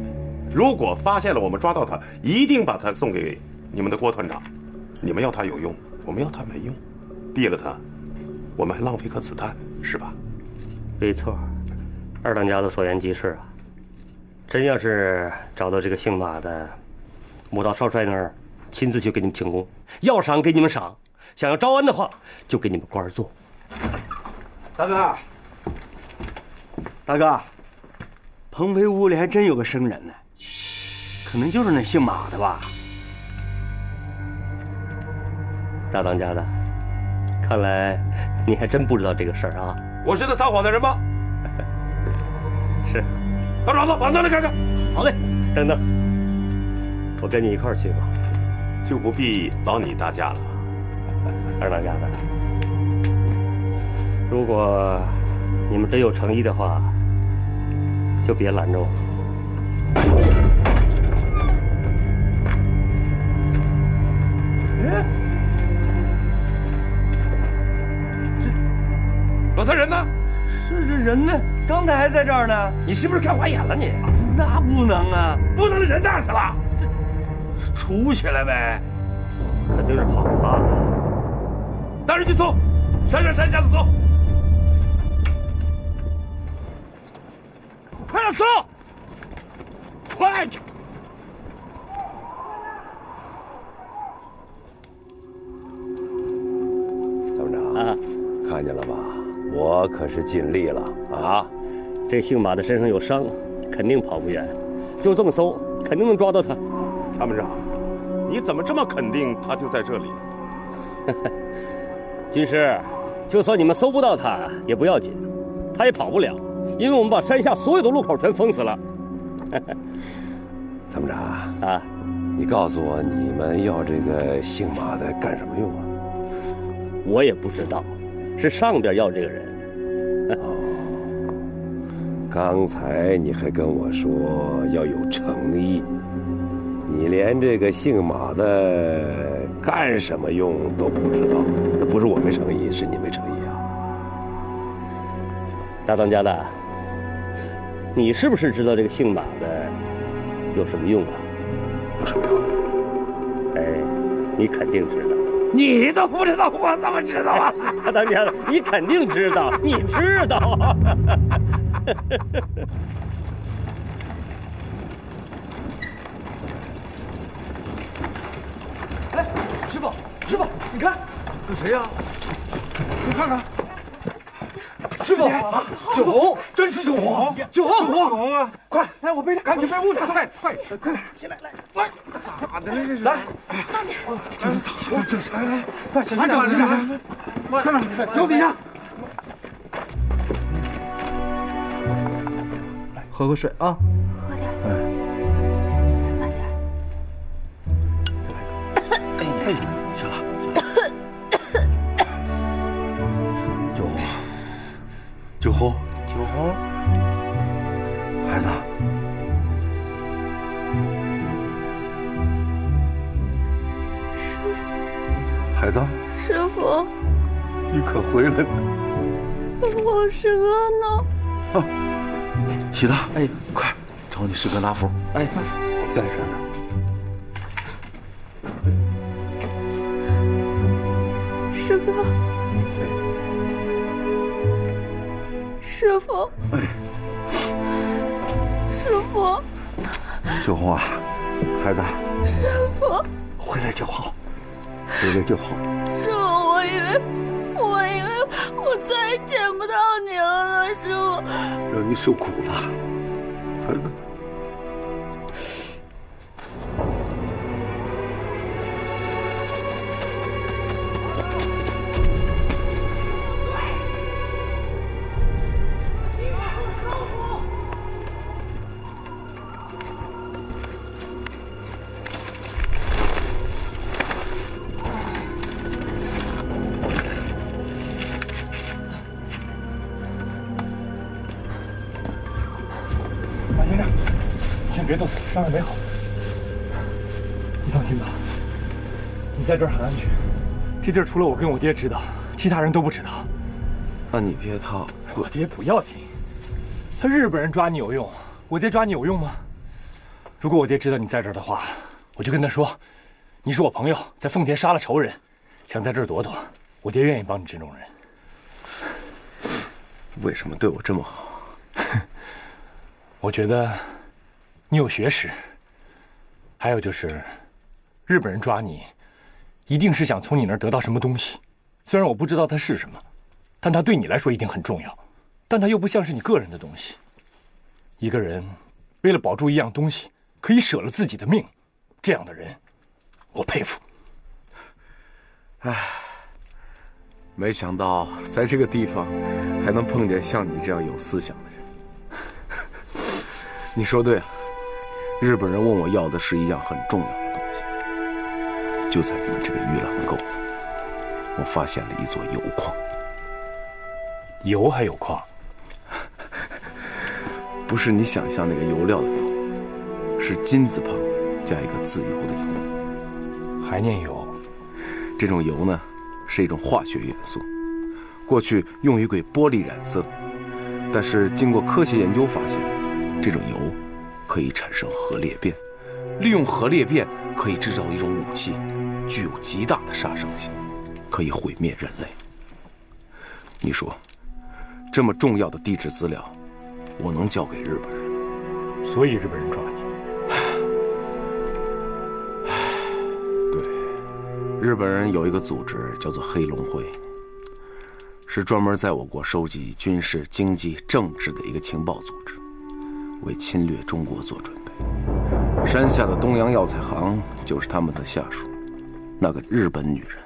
如果发现了，我们抓到他，一定把他送给你们的郭团长。你们要他有用，我们要他没用，毙了他，我们还浪费颗子弹，是吧？没错，二当家的所言极是啊。真要是找到这个姓马的，我到少帅那儿亲自去给你们请功，要赏给你们赏，想要招安的话，就给你们官做。大哥，大哥，彭飞屋里还真有个生人呢，可能就是那姓马的吧。大当家的，看来你还真不知道这个事儿啊。我是那撒谎的人吗？是。大爪子，把那里看看。好嘞，等等，我跟你一块儿去吧。就不必劳你大驾了。二当家的，如果你们真有诚意的话，就别拦着我。哎，这老三人呢？是这人呢？刚才还在这儿呢。你是不是看花眼了你？那不能啊，不能人哪去了？这出去了呗。肯定是跑了。带人去搜，山上山下的搜，快点搜，快去！啊，看见了吧？我可是尽力了啊！这姓马的身上有伤，肯定跑不远。就这么搜，肯定能抓到他。参谋长，你怎么这么肯定他就在这里？军师，就算你们搜不到他也不要紧，他也跑不了，因为我们把山下所有的路口全封死了。参谋长啊，你告诉我，你们要这个姓马的干什么用啊？我也不知道，是上边要这个人。哦，刚才你还跟我说要有诚意，你连这个姓马的干什么用都不知道，那不是我没诚意，是你没诚意啊！大当家的，你是不是知道这个姓马的有什么用啊？有什么用？哎，你肯定知道。你都不知道，我怎么知道啊？大当家的，你肯定知道，你知道。哎，师傅，师傅，你看，这谁呀？你看看，师傅，九红，真是九红，九红，九红啊！快，来，我背着，赶紧背屋去，快快快点，起来来，来，咋的了这是？来，慢点，这是咋了？这是来来，快小心点，小心点，看看脚底下。喝口水啊。喝点。哎，慢点。再来一个。哎哎，行了行了。九红，九红，九红，孩子，师傅，你可回来了？我师哥呢？啊，喜子，哎，快找你师哥拿符。哎，在这呢。师哥，师傅，哎，师傅，九红啊，孩子，师傅，回来就好，回来就好。师傅，我以为，我以为我再也见不到你了，师傅。让你受苦了，这地儿除了我跟我爹知道，其他人都不知道。那你爹他，我爹不要紧。他日本人抓你有用，我爹抓你有用吗？如果我爹知道你在这儿的话，我就跟他说，你是我朋友，在奉天杀了仇人，想在这儿躲躲。我爹愿意帮你这种人。为什么对我这么好？我觉得你有学识，还有就是，日本人抓你，一定是想从你那儿得到什么东西。虽然我不知道它是什么，但它对你来说一定很重要。但它又不像是你个人的东西。一个人为了保住一样东西，可以舍了自己的命，这样的人，我佩服。唉，没想到在这个地方还能碰见像你这样有思想的人。你说对了，日本人问我要的是一样很重要，就在你们这个玉兰沟，我发现了一座油矿。油还有矿？不是你想象那个油料的油，是金字旁加一个自由的油。还念油？这种油呢，是一种化学元素，过去用于给玻璃染色，但是经过科学研究发现，这种油可以产生核裂变，利用核裂变可以制造一种武器，具有极大的杀伤性，可以毁灭人类。你说，这么重要的地质资料，我能交给日本人？所以日本人抓你。对日本人有一个组织叫做黑龙会，是专门在我国收集军事、经济、政治的一个情报组织，为侵略中国做准备。山下的东洋药材行就是他们的下属，那个日本女人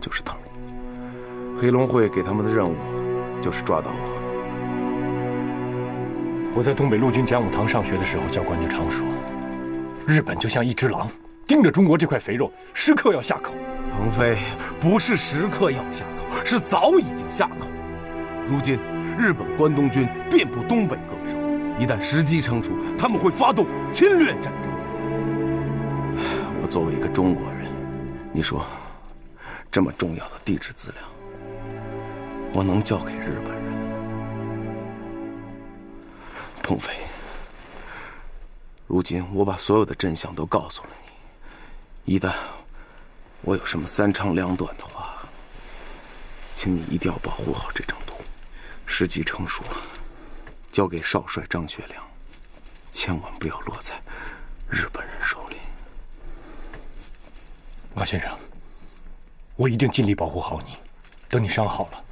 就是头。黑龙会给他们的任务就是抓到我。我在东北陆军讲武堂上学的时候，教官就常说，日本就像一只狼，盯着中国这块肥肉，时刻要下口。鹏飞，不是时刻要下口，是早已经下口。如今，日本关东军遍布东北各省，一旦时机成熟，他们会发动侵略战争。我作为一个中国人，你说，这么重要的地质资料，我能交给日本人？鹏飞，如今我把所有的真相都告诉了你，一旦我有什么三长两短的话，请你一定要保护好这张图，时机成熟了，交给少帅张学良，千万不要落在日本人手里。马先生，我一定尽力保护好你。等你伤好了，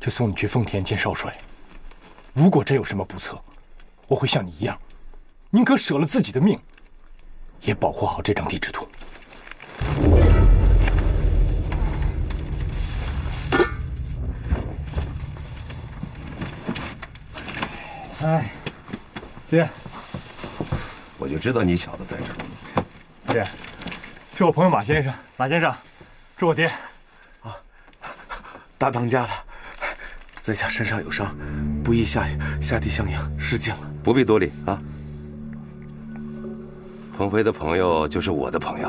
就送你去奉天见少帅。如果真有什么不测，我会像你一样，宁可舍了自己的命，也保护好这张地质图。哎，爹，我就知道你小子在这儿。爹，是我朋友马先生。马先生，是我爹。啊大当家的，在下身上有伤，不宜下下地相迎，失敬了。不必多礼啊。鹏飞的朋友就是我的朋友，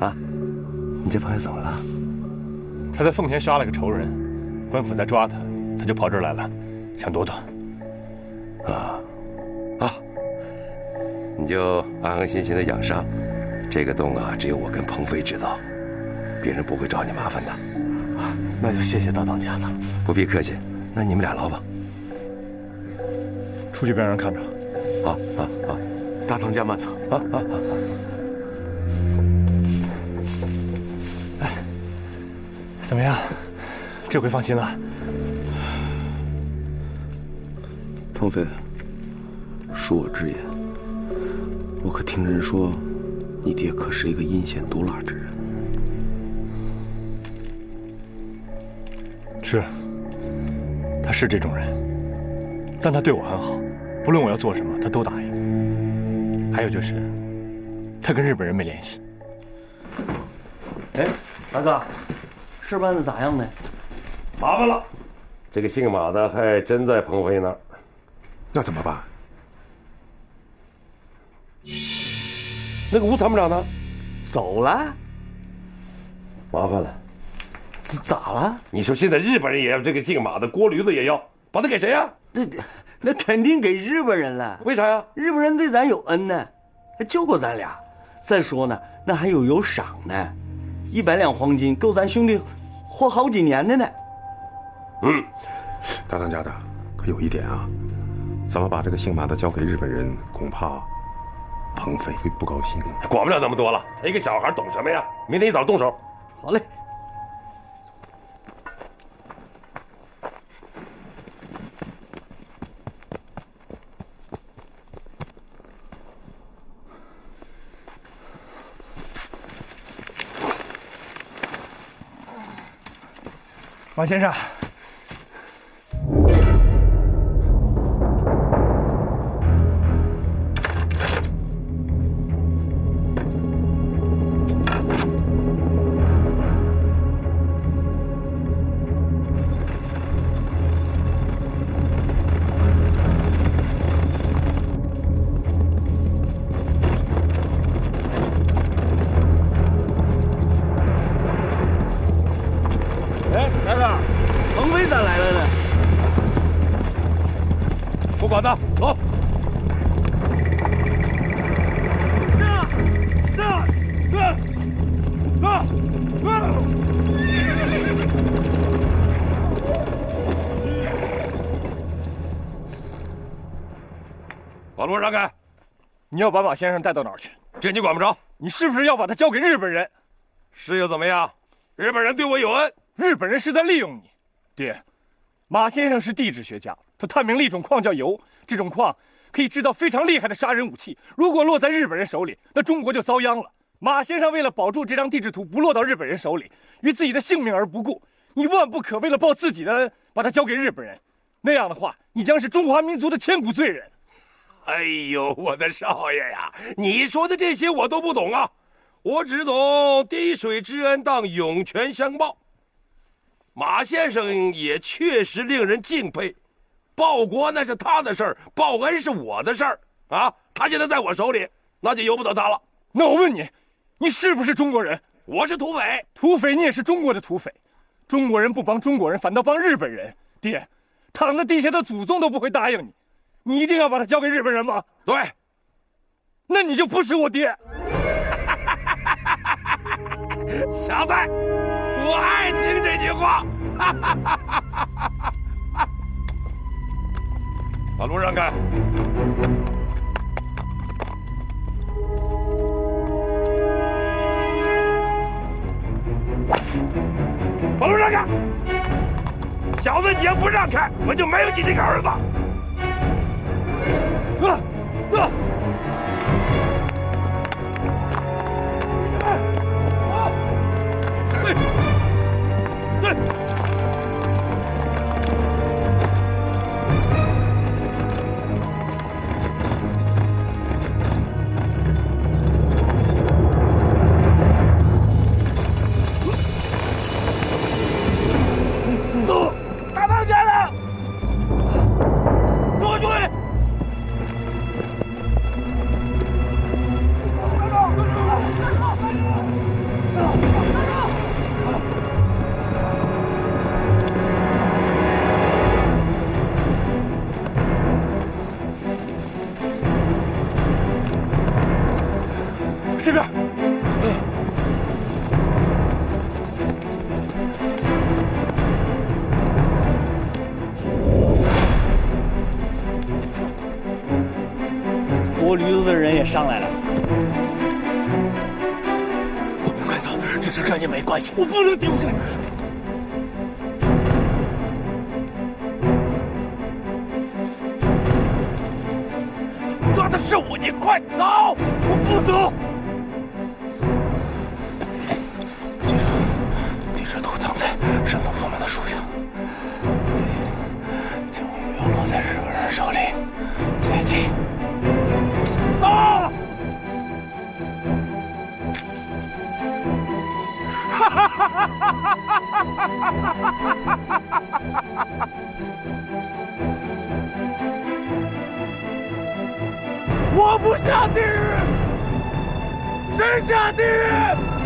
啊，你这朋友怎么了？他在奉天杀了个仇人，官府在抓他，他就跑这儿来了，想躲躲。啊，啊，你就安安心心的养伤。这个洞啊，只有我跟鹏飞知道，别人不会找你麻烦的。那就谢谢大当家了，不必客气。那你们俩捞吧，出去别让人看着。好，好，好，大当家慢走啊啊啊！哎，怎么样？这回放心了？鹏飞，恕我直言，我可听人说，你爹可是一个阴险毒辣之人。是，他是这种人，但他对我很好，不论我要做什么，他都答应。还有就是，他跟日本人没联系。哎，大哥，事办的咋样呢？麻烦了，这个姓马的还真在鹏飞那儿。那怎么办？那个吴参谋长呢？走了。麻烦了。咋了？你说现在日本人也要这个姓马的锅驴子也要，把他给谁呀？那那肯定给日本人了。为啥呀？日本人对咱有恩呢，还救过咱俩。再说呢，那还有有赏呢，一百两黄金够咱兄弟活好几年的呢。嗯，大当家的，可有一点啊，咱们把这个姓马的交给日本人，恐怕鹏飞会不高兴。管不了那么多了，他一个小孩懂什么呀？明天一早动手。好嘞。马先生，让开！你要把马先生带到哪儿去？这你管不着。你是不是要把他交给日本人？是又怎么样？日本人对我有恩，日本人是在利用你，爹。马先生是地质学家，他探明了一种矿叫铀，这种矿可以制造非常厉害的杀人武器。如果落在日本人手里，那中国就遭殃了。马先生为了保住这张地质图不落到日本人手里，于自己的性命而不顾，你万不可为了报自己的恩把它交给日本人，那样的话，你将是中华民族的千古罪人。哎呦，我的少爷呀，你说的这些我都不懂啊，我只懂滴水之恩当涌泉相报。马先生也确实令人敬佩，报国那是他的事儿，报恩是我的事儿啊。他现在在我手里，那就由不得他了。那我问你，你是不是中国人？我是土匪，土匪你也是中国的土匪。中国人不帮中国人，反倒帮日本人。爹，躺在地下的祖宗都不会答应你。你一定要把他交给日本人吗？对，那你就不是我爹。小子，我爱听这句话。把路让开。把路让开！小子，你要不让开，我就没有你这个儿子。啊啊！拖驴子的人也上来了。我们快走，这事跟你没关系，我不能丢下你。抓的是我，你快走！我不走。我不下地狱，谁下地狱？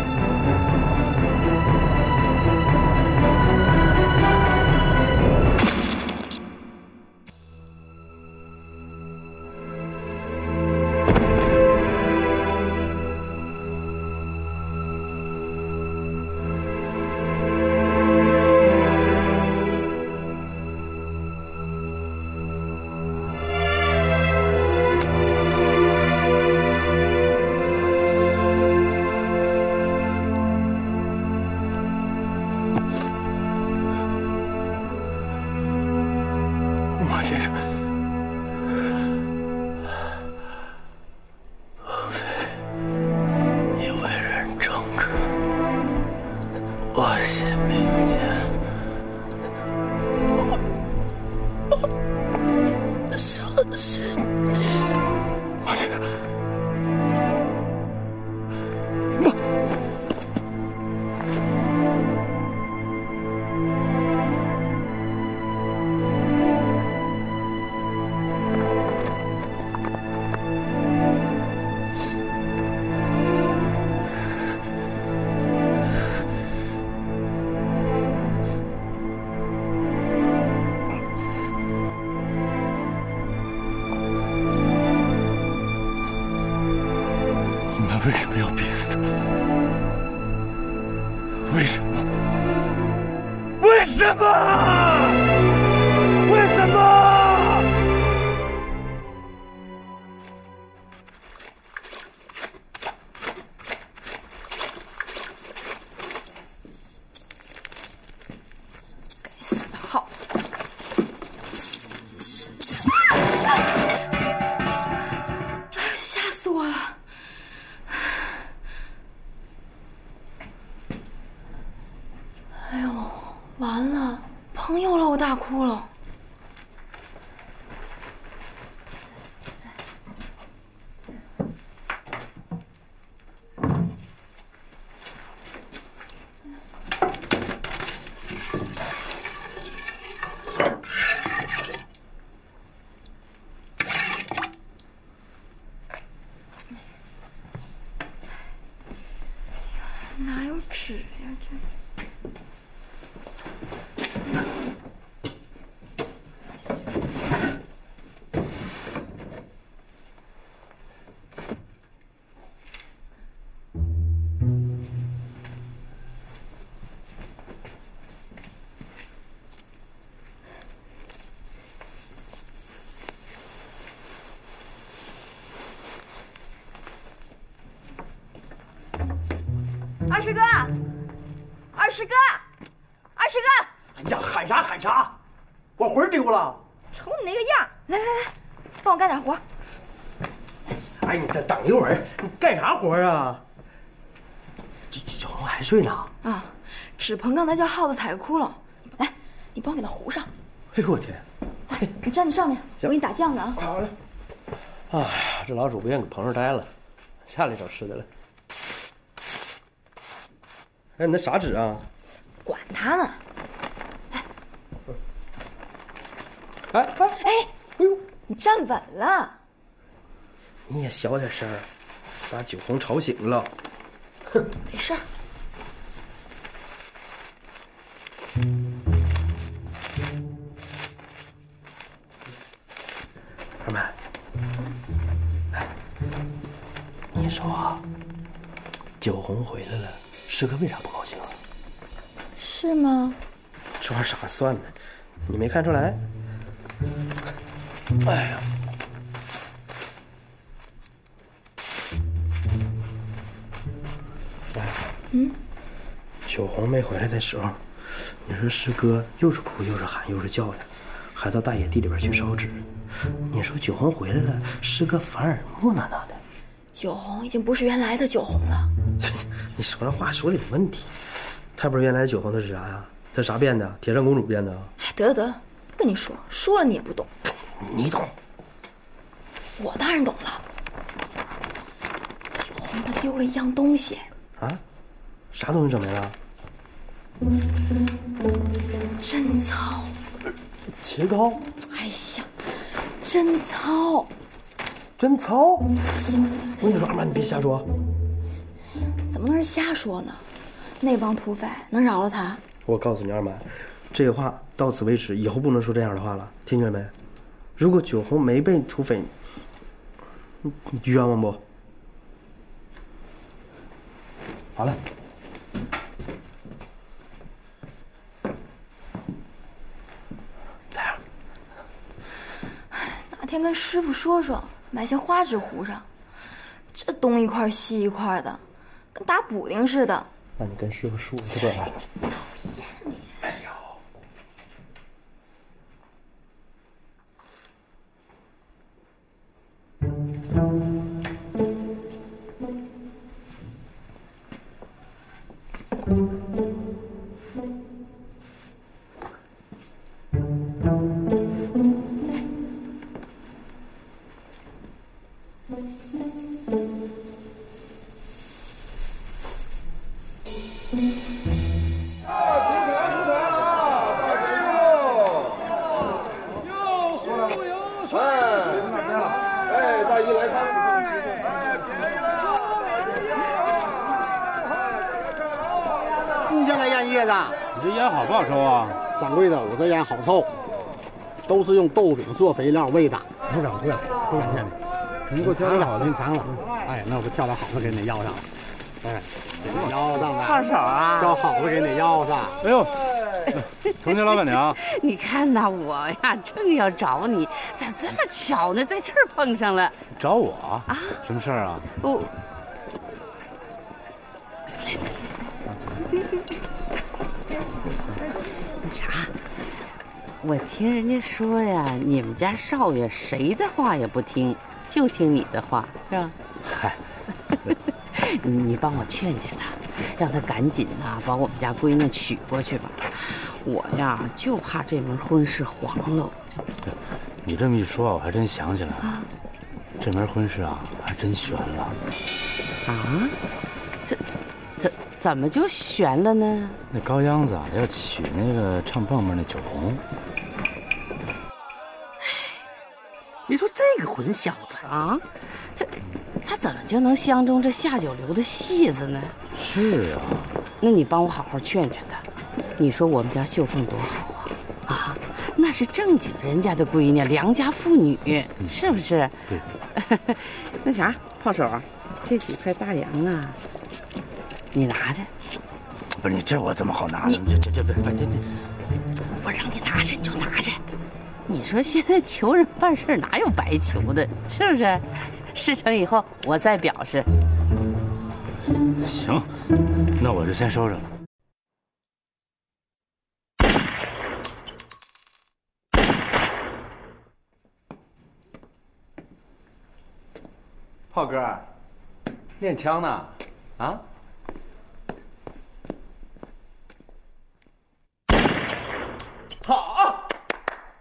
二师哥，二师哥，二师哥！哎呀，喊啥喊啥！我魂儿丢了！瞅你那个样，来来来，帮我干点活。哎，你等等一会儿，你干啥活啊？这这这红还睡呢？啊，纸鹏刚才叫耗子踩个窟窿，来，你帮我给他糊上。哎呦我天！你站在上面，我给你打酱呢啊。好嘞。哎呀，这老鼠不愿搁棚上待了，下来找吃的了。哎，你那啥纸啊？管他呢。哎哎哎！哎呦，你站稳了。你也小点声，把九红吵醒了。哼，没事。二妹，哎，你说九红回来了，师哥为啥不高兴啊？是吗？装傻算的，你没看出来？哎呀！嗯，九红没回来的时候，你说师哥又是哭又是喊又是叫的，还到大野地里边去烧纸。你说九红回来了，师哥反而木讷讷的。九红已经不是原来的九红了。你说那话说的有问题。他不是原来的九红，他是啥呀？他啥变的？铁扇公主变的？哎，得了得了，不跟你说，说了你也不懂。你懂。我当然懂了。九红她丢了一样东西。啊？啥东西整没了？贞操。切糕。哎呀，贞操。贞操？我跟你说，二妈，你别瞎说。怎么能是瞎说呢？那帮土匪能饶了他？我告诉你，二满，这话到此为止，以后不能说这样的话了，听见没？如果九红没被土匪，你你冤枉不？好了。咋样？哪天跟师傅说说，买些花纸糊上。这东一块西一块的，跟打补丁似的。那你跟师傅说去吧。哎呦！掌柜的，我这烟好抽，都是用豆饼做肥料喂的。不敢不敢不敢骗你，你给我挑尝点好的尝尝了。哎，那我就挑点好的给你要上。哎，给你要上了。放手啊挑好的给你要上。哎呦，童家老板娘，你看呐，我呀正要找你，咋这么巧呢？在这儿碰上了。找我啊？什么事儿啊？我那 啥，我听人家说呀，你们家少爷谁的话也不听，就听你的话，是吧？嗨，你 你帮我劝劝他，让他赶紧呐把我们家闺女娶过去吧。我呀就怕这门婚事黄了。你这么一说，我还真想起来了，这门婚事啊，还真悬了。啊？怎么就悬了呢？那高秧子啊，要娶那个唱棒棒那九红。你说这个混小子啊，他他怎么就能相中这下九流的戏子呢？是啊，那你帮我好好劝劝他。你说我们家秀凤多好啊，啊，那是正经人家的闺女，良家妇女，是不是？对。那啥，炮手，这几块大洋啊，你拿着。不是你这我怎么好拿呢？你这这这别这这，我让你拿着你就拿着。你说现在求人办事哪有白求的，是不是？事成以后我再表示。行，那我就先收着了。炮哥，练枪呢？啊？好，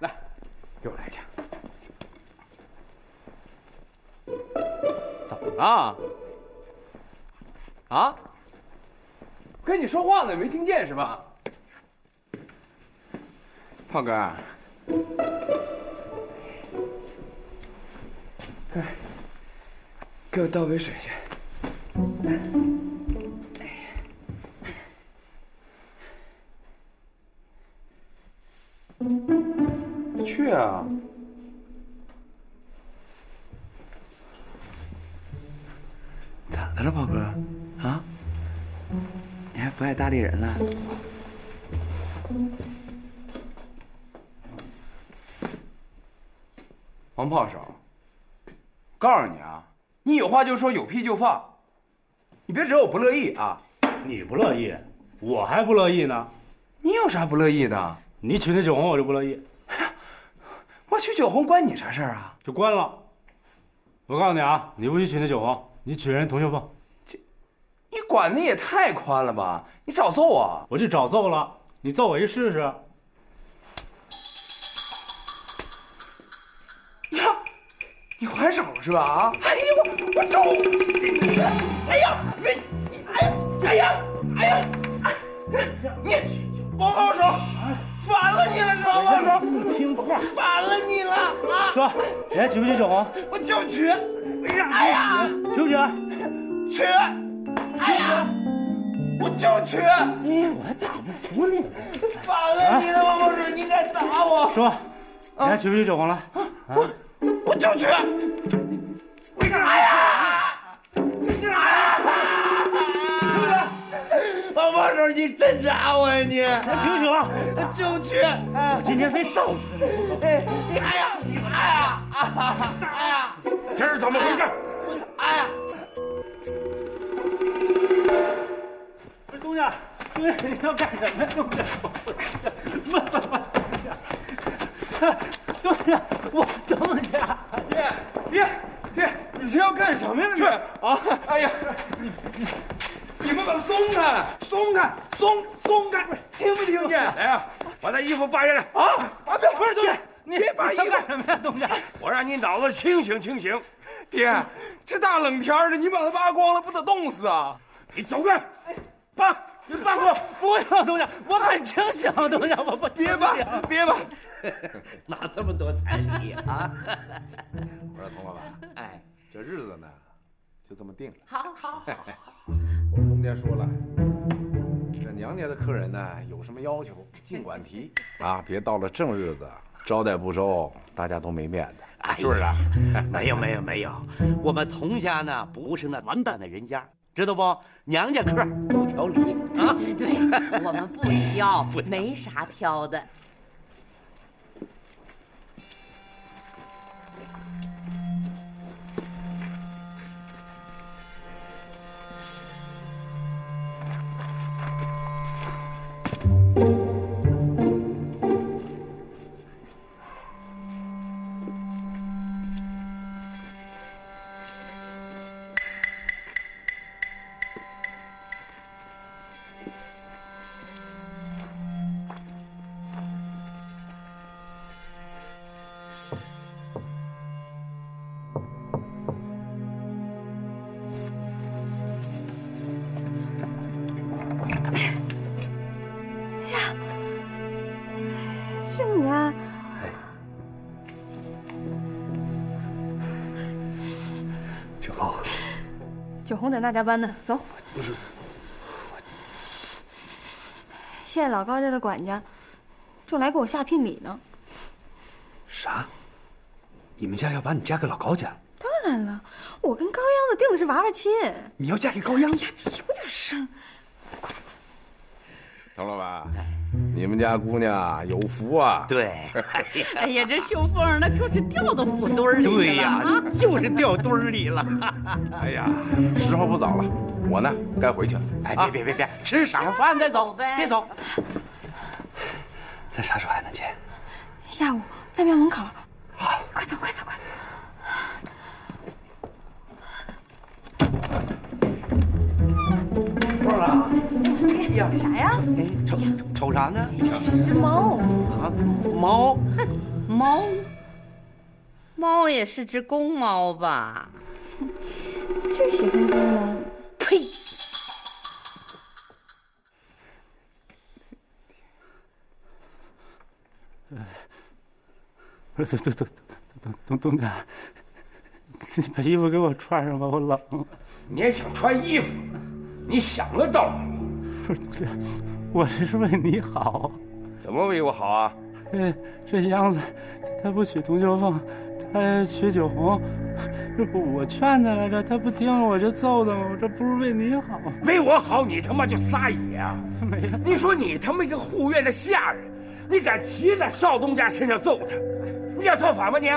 来，给我来一枪。怎么了？啊？跟你说话呢，没听见是吧？胖哥，哎，给我倒杯水去。来去啊！咋的了，炮哥？啊？你还不爱搭理人了？王炮手，告诉你啊，你有话就说，有屁就放，你别惹我不乐意啊！你不乐意，我还不乐意呢。你有啥不乐意的？你娶那九红，我就不乐意。我娶九红关你啥事儿啊？就关了。我告诉你啊，你不许娶那九红，你娶人童秀凤。你管的也太宽了吧？你找揍啊！我就找揍了，你揍我一试试。呀，你还手了是吧？啊！哎呦，我我揍！哎呀，你你哎哎呀哎呀！你王炮手，反了你了是吧？王炮手，听话，反了你了啊！说，你还娶不娶小红？我就娶！哎呀，娶不娶？娶！哎呀，我就娶！你我还打不服你了！反了你了，王炮手，你敢打我？说，你还娶不娶小红了？我我就娶！为啥呀？你真打我呀你！娶不娶了？我就去！我今天非揍死你！哎，你哎呀，哎呀，哎呀，这是怎么回事？哎呀！东家，东家，你要干什么呀？东家，慢慢慢，东家，我东家，爹爹爹，你这要干什么呀？这啊！哎呀，你你你们把他松开，松开，松松开，听没听见？来呀，把他衣服扒下来！啊啊！别，不是东家，你别把衣服干什么呀？东家，我让你脑子清醒清醒。爹，这大冷天的，你把它扒光了，不得冻死啊！你走开，扒。你扒我，不要东家，我很清醒，东家，我不别扒，别扒，哪这么多彩礼啊？我说童老板，哎，这日子呢，就这么定了。好好好，我们东家说了，这娘家的客人呢，有什么要求尽管提啊，别到了正日子招待不周，大家都没面子，是不是啊？没有没有没有，我们童家呢不是那完蛋的人家。知道不？娘家客不挑理啊！对对对，我们不挑，没啥挑的。在那家班呢，走。不是，现在老高家的管家正来给我下聘礼呢。啥？你们家要把你嫁给老高家？当然了，我跟高秧子定的是娃娃亲。你要嫁给高央？有点声。童老板，你们家姑娘有福啊！对，哎呀，这秀凤那就是掉到 fut 堆里了。对呀，就是掉堆里了。哎呀，时候不早了，我呢该回去了。哎，别别别别，吃晌午饭再走呗，别走。咱啥时候还能见？下午在庙门口。好，快走快走快走。凤啊，呀，啥呀？瞅瞅啥呢？是只猫。啊，猫，猫，猫也是只公猫吧？就喜欢公猫。呸！不是，东东东东东家，你把衣服给我穿上吧，我冷。你也想穿衣服？你想得到吗？不是我这是为你好。怎么为我好啊？这这杨子，他不娶童秋凤，他娶九红，这不我劝他来着，他不听，我就揍他嘛。我这不是为你好？为我好，你他妈就撒野啊！没有，你说你他妈一个护院的下人，你敢骑在少东家身上揍他？你想造反吗你？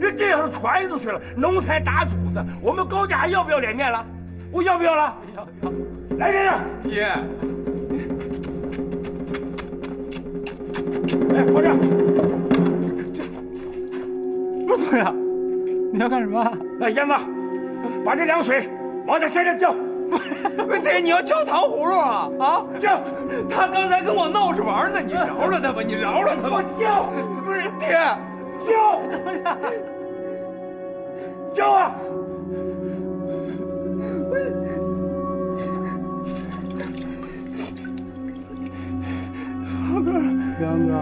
这这要是传出去了，奴才打主子，我们高家还要不要脸面了？我要不要了？要要。来人啊！爹，哎，放这。不是呀，你要干什么？哎，燕子，把这凉水往他身上浇。不爹，你要浇糖葫芦啊？啊，浇！他刚才跟我闹着玩呢，你饶了他吧，你饶了他吧。我浇！不是爹，浇！浇啊！哥，杨子。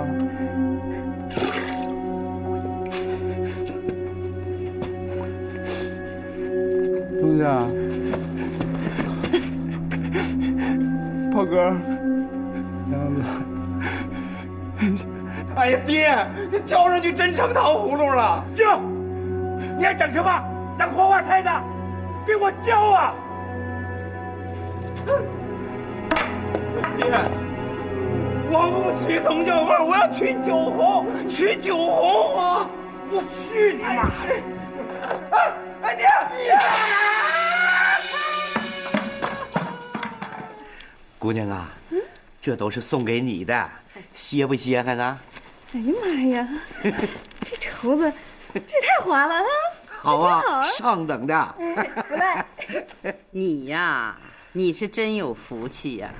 东家，炮哥，杨子。哎呀，爹，你浇上去真成糖葫芦了。浇！你还等什么？当黄花菜呢？给我浇啊！我不娶童秀凤，我要娶九红，娶九红啊！我去你妈的！哎哎，爹！姑娘啊，这都是送给你的，歇不歇罕呢？哎呀妈呀，这绸子，这太滑了啊！好啊，好上等的。哎不赖。你呀，你是真有福气呀！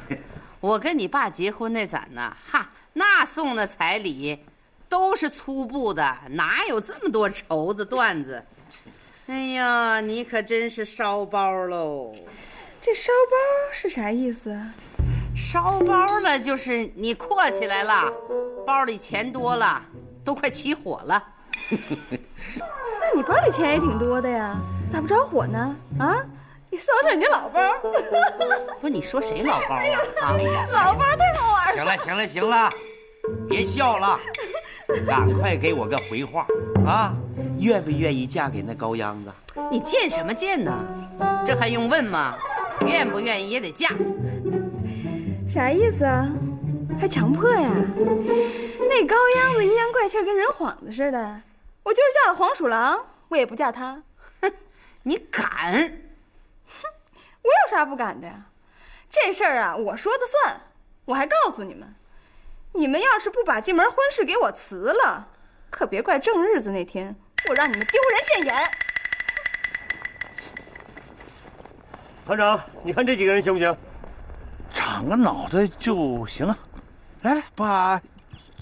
我跟你爸结婚那咱呢，哈，那送的彩礼都是粗布的，哪有这么多绸子缎子？哎呀，你可真是烧包喽！这烧包是啥意思啊？烧包了就是你阔起来了，包里钱多了，都快起火了。那你包里钱也挺多的呀，咋不着火呢？啊，你收着你这老包。不是你说谁老包啊？啊，老包太好玩了行了，行了，行了，别笑了，赶快给我个回话啊！愿不愿意嫁给那高秧子？你贱什么贱呢？这还用问吗？愿不愿意也得嫁。啥意思啊？还强迫呀？那高秧子阴阳怪气，跟人幌子似的。我就是嫁了黄鼠狼，我也不嫁他。哼你敢？哼，我有啥不敢的呀？这事儿啊，我说的算。我还告诉你们，你们要是不把这门婚事给我辞了，可别怪正日子那天我让你们丢人现眼。团长，你看这几个人行不行？长个脑袋就行了。来，把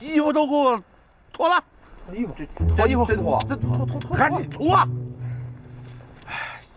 衣服都给我脱了。衣服，脱衣服，真脱，这脱脱脱，赶紧脱啊！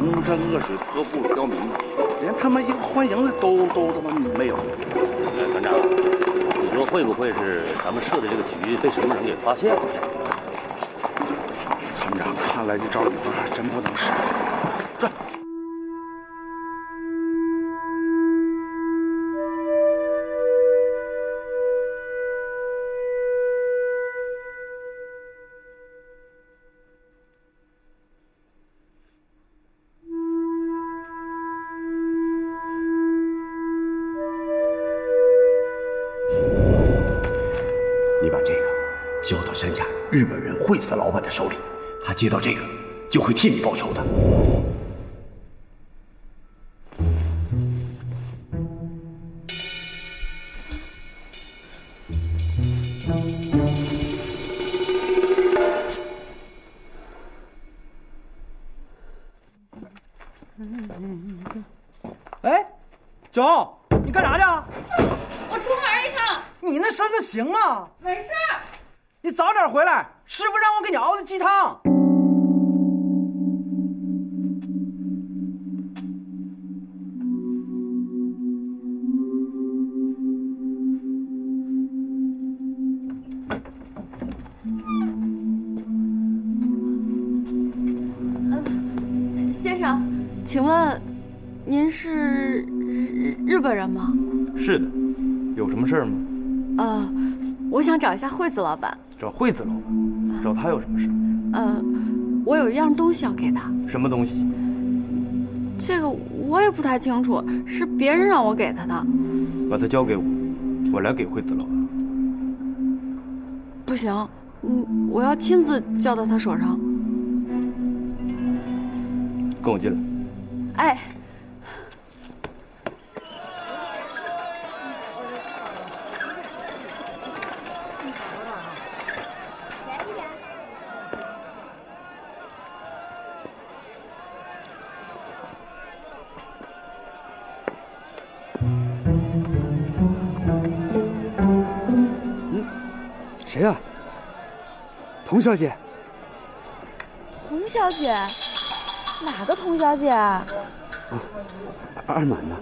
穷山恶水、泼妇刁民，连他妈一个欢迎的都都他妈没有。团长，你说会不会是咱们设的这个局被什么人给发现了？参长，看来这赵宇还真不能使。的手里，他接到这个就会替你报仇的。找一下惠子老板。找惠子老板，找他有什么事？呃，我有一样东西要给他，什么东西？这个我也不太清楚，是别人让我给他的。把他交给我，我来给惠子老板。不行，嗯，我要亲自交到他手上。跟我进来。哎，童小姐，童小姐，哪个童小姐？啊二满呢？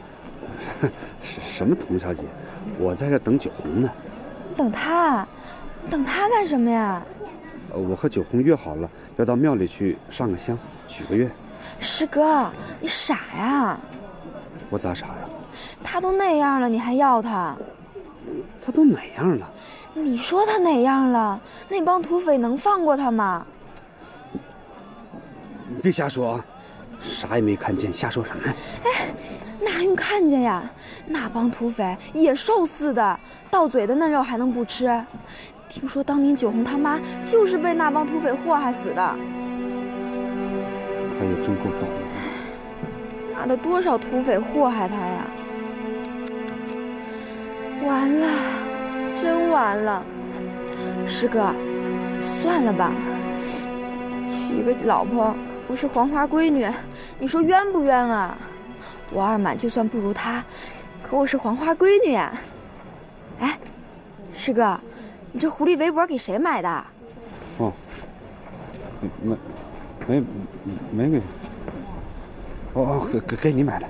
什什么童小姐？我在这等九红呢。等他，等他干什么呀？呃我和九红约好了，要到庙里去上个香，许个愿。师哥，你傻呀？我咋傻了？他都那样了，你还要他？他都哪样了？你说他哪样了？那帮土匪能放过他吗？你别瞎说啊！啥也没看见，瞎说什么呀？哪用看见呀？那帮土匪野兽似的，到嘴的嫩肉还能不吃？听说当年九红他妈就是被那帮土匪祸害死的，他也真够倒霉。妈的，多少土匪祸害他呀！完了，真完了。师哥，算了吧，娶一个老婆不是黄花闺女，你说冤不冤啊？我二满就算不如她，可我是黄花闺女呀。哎，师哥，你这狐狸围脖给谁买的？哦，没没没给。哦哦，给给给你买的。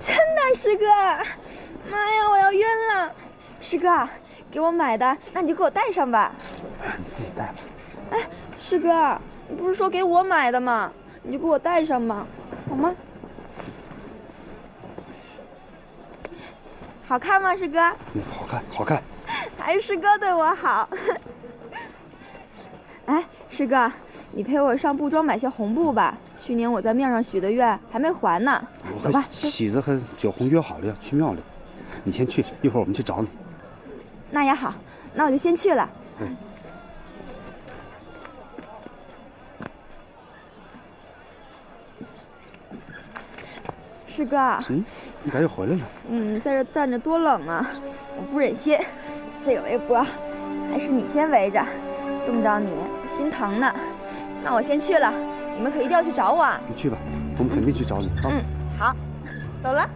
真的，师哥！妈呀，我要晕了！师哥，给我买的，那你就给我带上吧。你自己带吧。哎，师哥，你不是说给我买的吗？你就给我带上吧，好吗？好看吗，师哥？嗯，好看，好看。还是师哥对我好。哎，师哥，你陪我上布庄买些红布吧。去年我在庙上许的愿还没还呢。我走吧和。喜子和九红约好了要去庙里，你先去，一会儿我们去找你。那也好，那我就先去了。嗯。师哥，嗯，你咋又回来了？嗯，在这站着多冷啊，我不忍心。这个围脖还是你先围着，冻着你心疼呢。那我先去了，你们可一定要去找我啊。你去吧，我们肯定去找你啊。嗯，好，走了。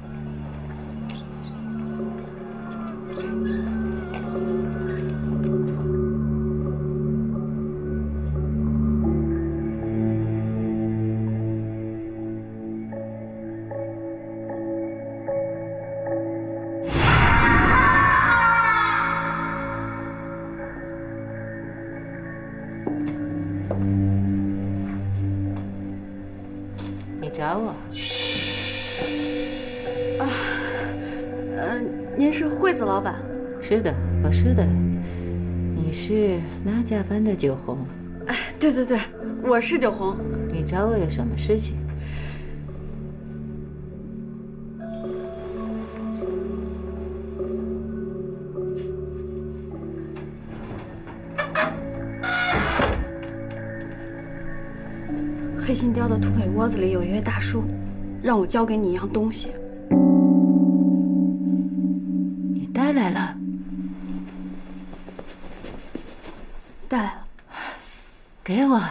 是的，我是的。你是哪家班的九红？哎，对对对，我是九红。你找我有什么事情？黑心雕的土匪窝子里有一位大叔，让我交给你一样东西。你带来了？带来了。给我。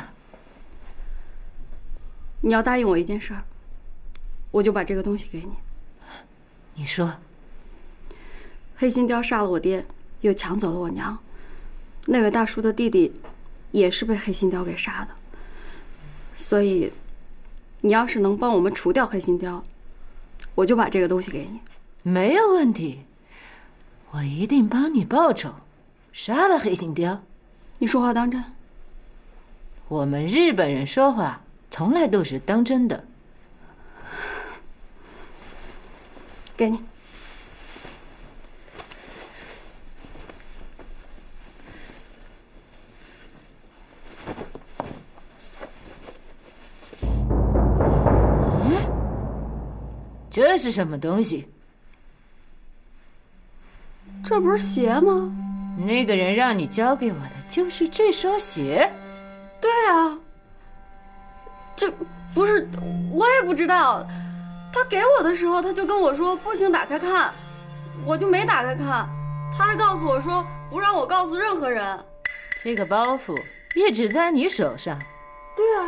你要答应我一件事儿，我就把这个东西给你。你说。黑心雕杀了我爹，又抢走了我娘。那位大叔的弟弟，也是被黑心雕给杀的。所以，你要是能帮我们除掉黑心雕，我就把这个东西给你。没有问题，我一定帮你报仇。杀了黑心雕，你说话当真？我们日本人说话从来都是当真的。给你。这是什么东西？这不是鞋吗？那个人让你交给我的就是这双鞋。对啊，这不是我也不知道。他给我的时候，他就跟我说不行，打开看，我就没打开看。他还告诉我说不让我告诉任何人。这个包袱一直在你手上。对啊。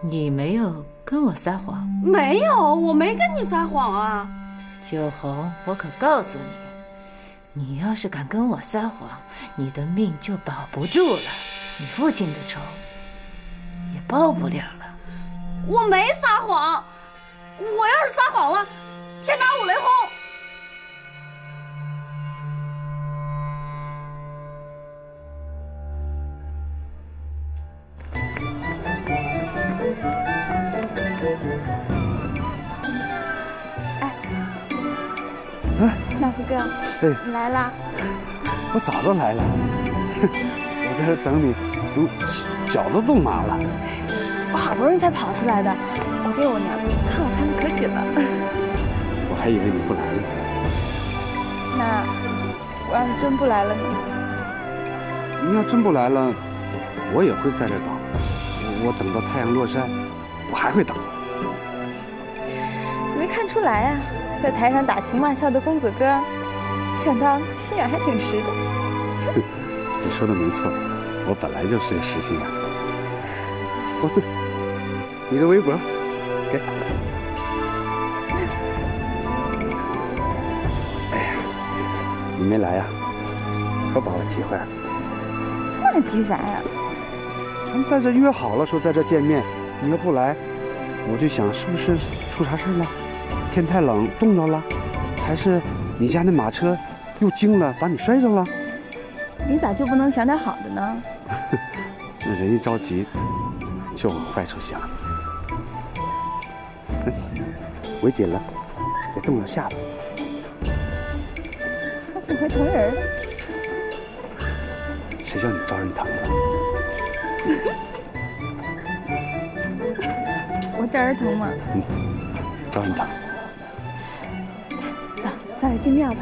你没有。跟我撒谎？没有，我没跟你撒谎啊。九红，我可告诉你，你要是敢跟我撒谎，你的命就保不住了，你父亲的仇也报不了了。我没撒谎，我要是撒谎了，天打五雷轰。大福哥，哎，你来了！我早就来了，我在这等你，都脚都冻麻了。我好不容易才跑出来的，我爹我娘看我看的可紧了。我还以为你不来了。那我要是真不来了呢？你要真不来了，我也会在这等。我等到太阳落山，我还会等。没看出来啊。在台上打情骂俏的公子哥，想到心眼还挺实的。你说的没错，我本来就是个实心眼。哦对，你的微博，给。哎呀，你没来呀，可把我急坏了。那急啥呀？咱在这约好了说在这见面，你要不来，我就想是不是出啥事了？天太冷，冻着了，还是你家那马车又惊了，把你摔着了？你咋就不能想点好的呢？那 人一着急，就往坏处想。围紧了，别冻着下巴。还挺会疼人的。谁叫你招人疼了？我招人疼吗？嗯，招人疼。走咱俩进庙吧。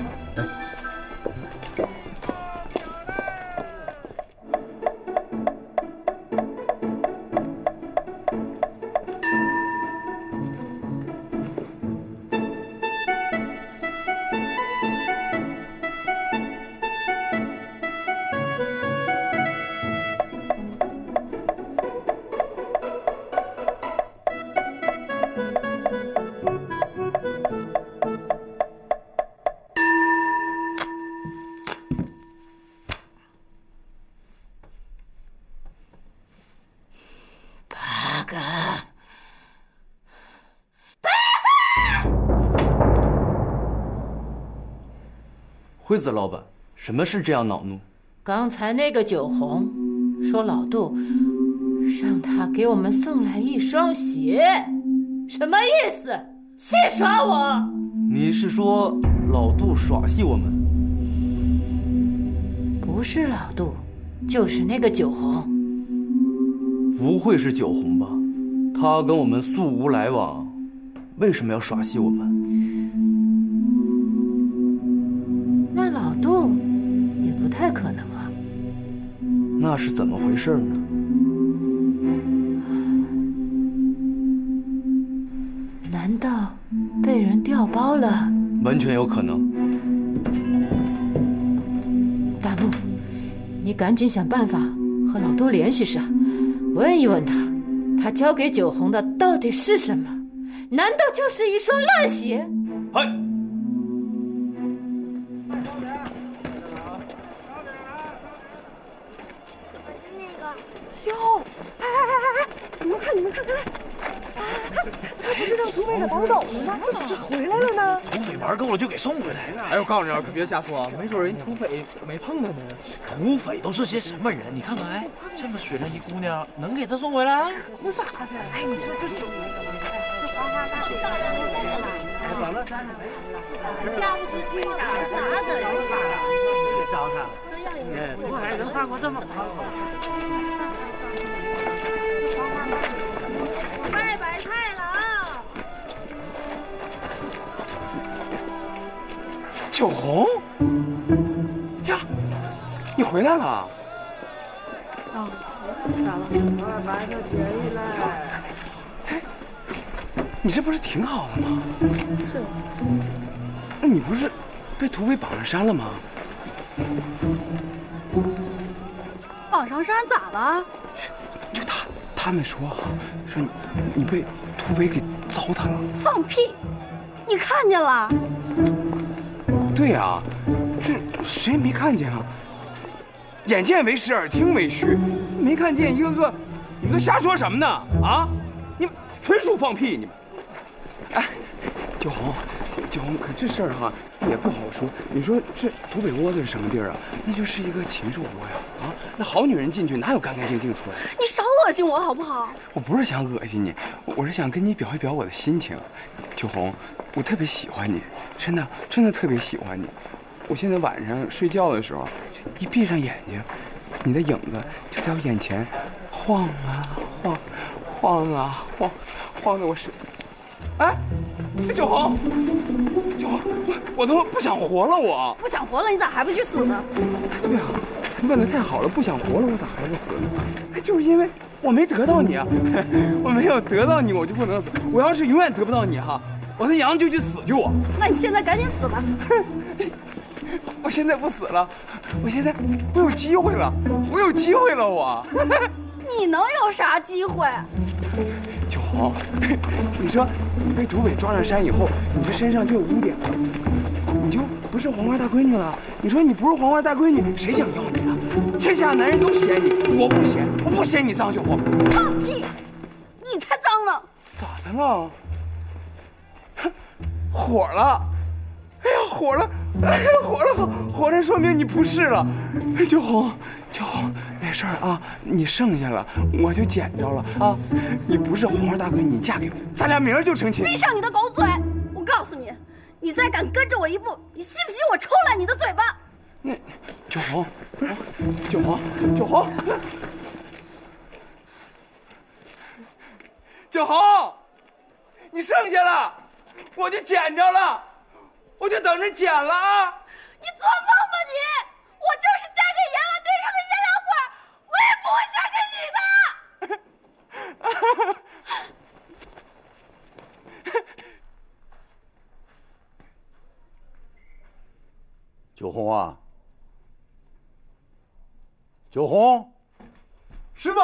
子老板，什么事这样恼怒？刚才那个酒红说老杜让他给我们送来一双鞋，什么意思？戏耍我？你是说老杜耍戏我们？不是老杜，就是那个酒红。不会是酒红吧？他跟我们素无来往，为什么要耍戏我们？可能啊。那是怎么回事呢？难道被人调包了？完全有可能。大木，你赶紧想办法和老杜联系上，问一问他，他交给九红的到底是什么？难道就是一双烂鞋？嗨。看，你们看看，他他不是让土匪给绑走了吗？怎么回来了呢？土匪玩够了就给送回来了。哎，我告诉你啊，可别瞎说，没准人土匪没碰他呢。土匪都是些什么人？你看看，哎，这么水灵一姑娘，能给他送回来？那咋的？哎，你说这酒这黄花大闺哎，完了，山嫁不出去，啥子呀？别糟蹋了。哎，我还能放过这么好。太酒红呀，你回来了？哦，咋了？你这不是挺好的吗？是。那你不是被土匪绑上山了吗？绑上山咋了？就他他们说啊，说你你被土匪给糟蹋了。放屁！你看见了？对呀、这谁没看见啊？眼见为实，耳听为虚，没看见一个个，你们都瞎说什么呢？啊，你们纯属放屁！你们，哎，九红，九红，可这事儿哈也不好说。你说这土匪窝子是什么地儿啊？那就是一个禽兽窝呀！啊，那好女人进去哪有干干净净出来？你少恶心我好不好？我不是想恶心你，我是想跟你表一表我的心情。秋红，我特别喜欢你，真的真的特别喜欢你。我现在晚上睡觉的时候，一闭上眼睛，你的影子就在我眼前晃啊晃，晃啊晃，晃的我是，哎，哎，九红，九红，我我都不想活了，我。不想活了，你咋还不去死呢？对啊，问的太好了，不想活了，我咋还不死呢？哎，就是因为我没得到你啊，我没有得到你，我就不能死。我要是永远得不到你哈，我他娘就去死去我。那你现在赶紧死吧！我现在不死了，我现在我有机会了，我有机会了，我。你能有啥机会？九红，你说你被土匪抓上山以后，你这身上就有污点了，你就不是黄花大闺女了。你说你不是黄花大闺女，谁想要你啊？天下男人都嫌你，我不嫌，我不嫌你脏，九红。放屁！你才脏呢！咋的了？哼火了！哎呀，火了！哎呀，火了！火了，说明你不是了。哎，九红，秋红，没事儿啊，你剩下了，我就捡着了啊。你不是黄花大闺女，你嫁给我，咱俩明儿就成亲。闭上你的狗嘴！我告诉你，你再敢跟着我一步，你信不信我抽烂你的嘴巴？那九红，不是九红，九红，九红，你剩下了，我就捡着了，我就等着捡了啊！你做梦吧你！我就是嫁给阎王殿上的阎良鬼，我也不会嫁给你的。九红啊，九红，师傅，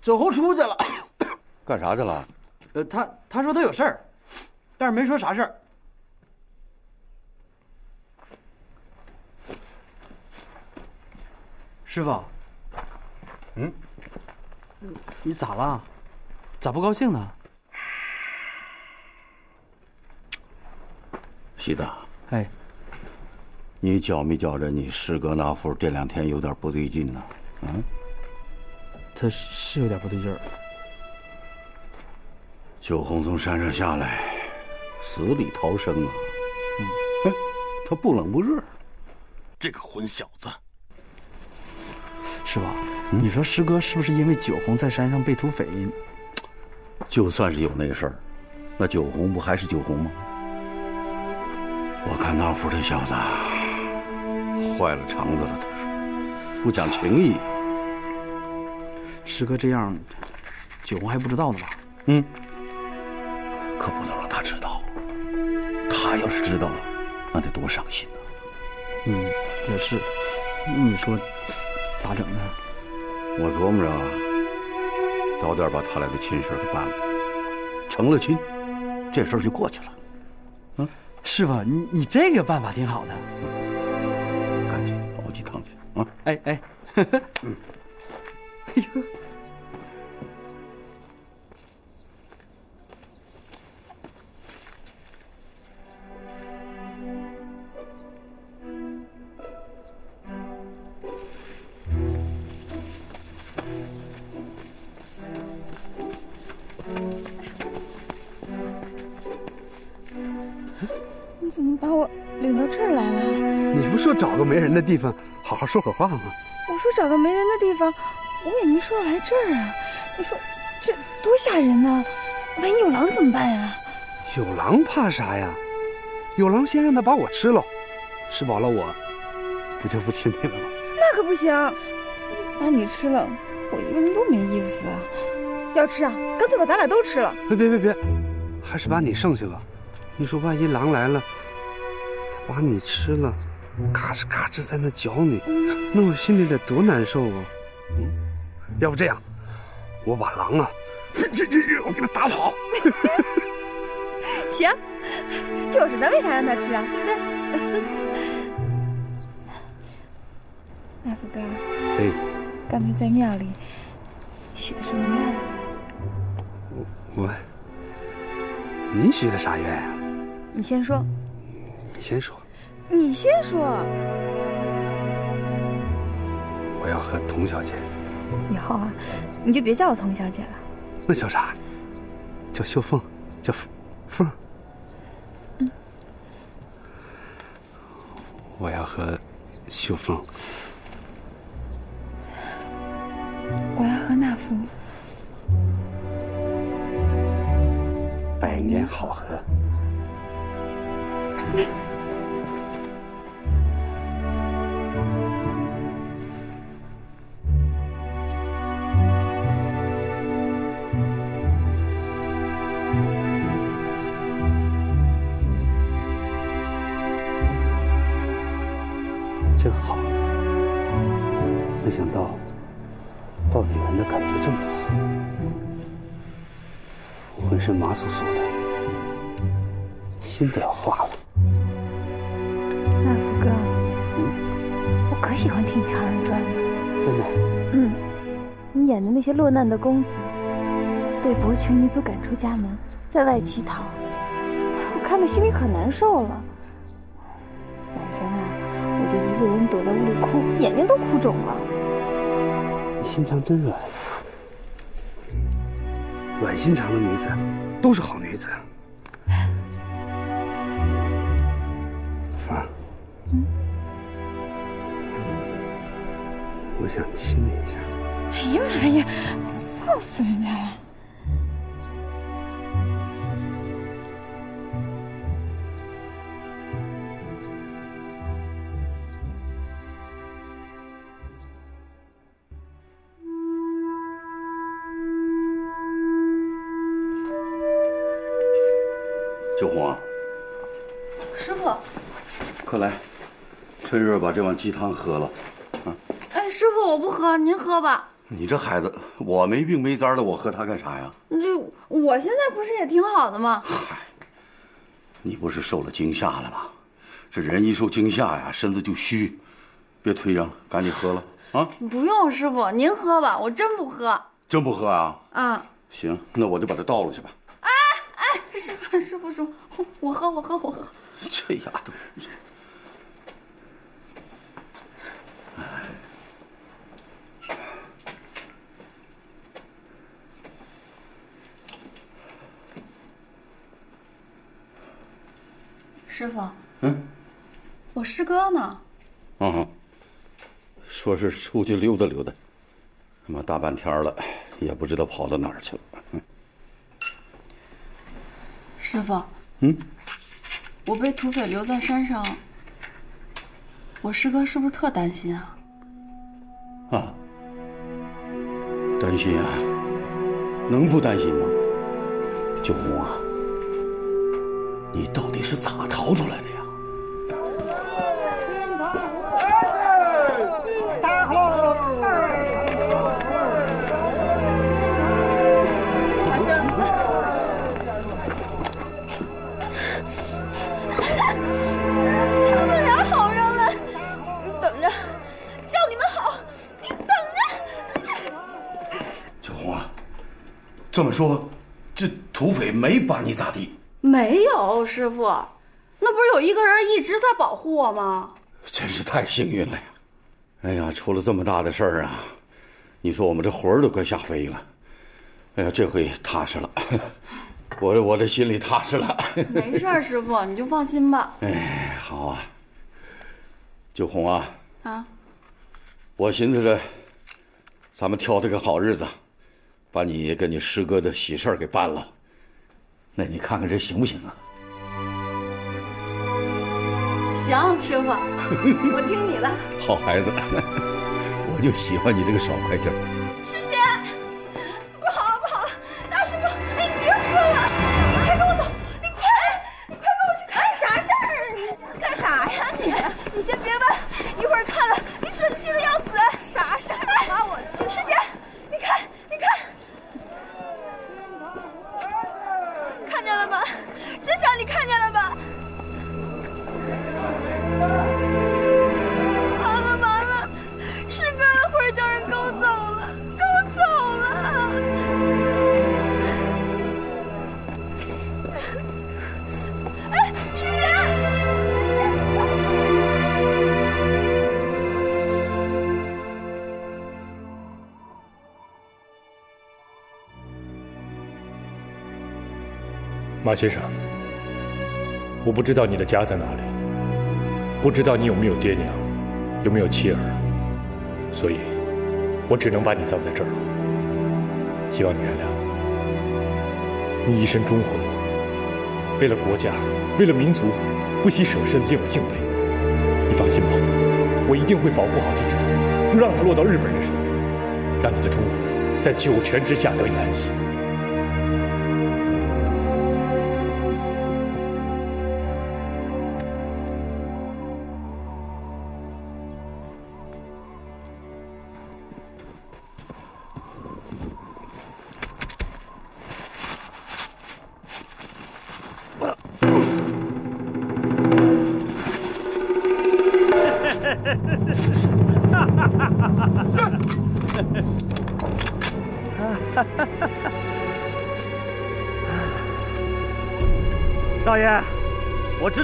九红出去了。干啥去了？呃，他他说他有事儿，但是没说啥事儿。师傅，嗯，你咋了？咋不高兴呢？西子，哎，你觉没觉着你师哥那副这两天有点不对劲呢？嗯，他是有点不对劲儿。九红从山上下来，死里逃生啊！嗯，哎，他不冷不热。这个混小子，师傅，你说师哥是不是因为九红在山上被土匪？就算是有那事儿，那九红不还是九红吗？我看那福这小子坏了肠子了，他说不讲情义。师哥这样，九红还不知道呢吧？嗯，可不能让他知道。他要是知道了，那得多伤心呐！嗯，也是。你说咋整呢？我琢磨着，早点把他俩的亲事给办了，成了亲，这事儿就过去了。嗯，师傅，你你这个办法挺好的。赶紧熬鸡汤去啊！哎哎，嗯，哎呦。的地方好好说会话吗？我说找个没人的地方，我也没说来这儿啊。你说这多吓人呢！万一有狼怎么办呀？有狼怕啥呀？有狼先让他把我吃了，吃饱了我不就不吃你了吗？那可不行，把你吃了，我一个人多没意思啊！要吃啊，干脆把咱俩都吃了。别别别别，还是把你剩下吧。你说万一狼来了，把你吃了，咔哧咔哧在那嚼你，那我心里得多难受啊！嗯，要不这样，我把狼啊，这这这，我给它打跑。行，就是咱为啥让它吃啊？对不对？大福哥，哎，刚才在庙里许的什么愿？我，您许的啥愿呀？你先说。你先说。你先说。我要和童小姐。以后啊，你就别叫我童小姐了。那叫啥？叫秀凤，叫凤。嗯。我要和秀凤。我要和那福。百年好合。落难的公子，被伯琼尼族赶出家门，在外乞讨，我看的心里可难受了。晚上啊，我就一个人躲在屋里哭，眼睛都哭肿了。你心肠真软，软心肠的女子都是好女子。凤儿，嗯，我想亲你一下。哎呀妈呀，臊死人家了！九红啊，师傅，快来，趁热把这碗鸡汤喝了。哎，师傅，我不喝，您喝吧。你这孩子，我没病没灾的，我喝它干啥呀？这我现在不是也挺好的吗？嗨你不是受了惊吓了吗？这人一受惊吓呀，身子就虚，别推让，赶紧喝了啊！不用，师傅，您喝吧，我真不喝。真不喝啊？啊，行，那我就把它倒了去吧。哎哎，师傅师傅师傅，我喝我喝我喝。这丫头，师傅，嗯，我师哥呢？嗯，说是出去溜达溜达，他妈大半天了，也不知道跑到哪儿去了。师傅，嗯，我被土匪留在山上，我师哥是不是特担心啊？啊，担心啊？能不担心吗？九红啊，你到底是咋逃出来的呀？大伙大声！他们俩好上了，你等着，叫你们好，你等着。九红啊，这么说，这土匪没把你咋地？没有，师傅，那不是有一个人一直在保护我吗？真是太幸运了呀！哎呀，出了这么大的事儿啊，你说我们这魂儿都快吓飞了。哎呀，这回踏实了，我这我这心里踏实了。没事儿，师傅，你就放心吧。哎，好啊，九红啊，啊，我寻思着，咱们挑这个好日子，把你跟你师哥的喜事儿给办了。那你看看这行不行啊？行，师傅，我听你的。好孩子，我就喜欢你这个爽快劲儿。马先生，我不知道你的家在哪里，不知道你有没有爹娘，有没有妻儿，所以，我只能把你葬在这儿。希望你原谅。你一身忠魂，为了国家，为了民族，不惜舍身，令我敬佩。你放心吧，我一定会保护好地质图，不让它落到日本人手里，让你的忠魂在九泉之下得以安息。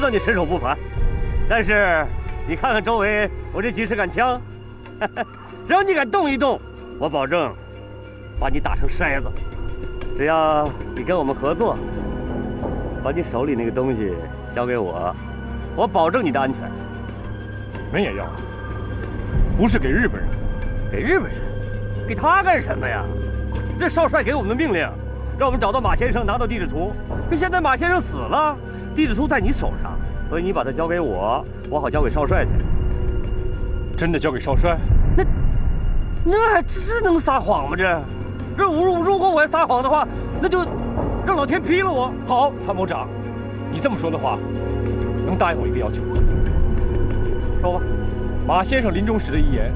道你身手不凡，但是你看看周围我这几十杆枪，只要你敢动一动，我保证把你打成筛子。只要你跟我们合作，把你手里那个东西交给我，我保证你的安全。你们也要？不是给日本人？给日本人？给他干什么呀？这少帅给我们的命令，让我们找到马先生，拿到地质图。可现在马先生死了，地质图在你手上，所以你把它交给我，我好交给少帅去。真的交给少帅？那那还这能撒谎吗？这这如如果我要撒谎的话，那就让老天劈了我。好，参谋长，你这么说的话，能答应我一个要求吗？说吧。马先生临终时的遗言，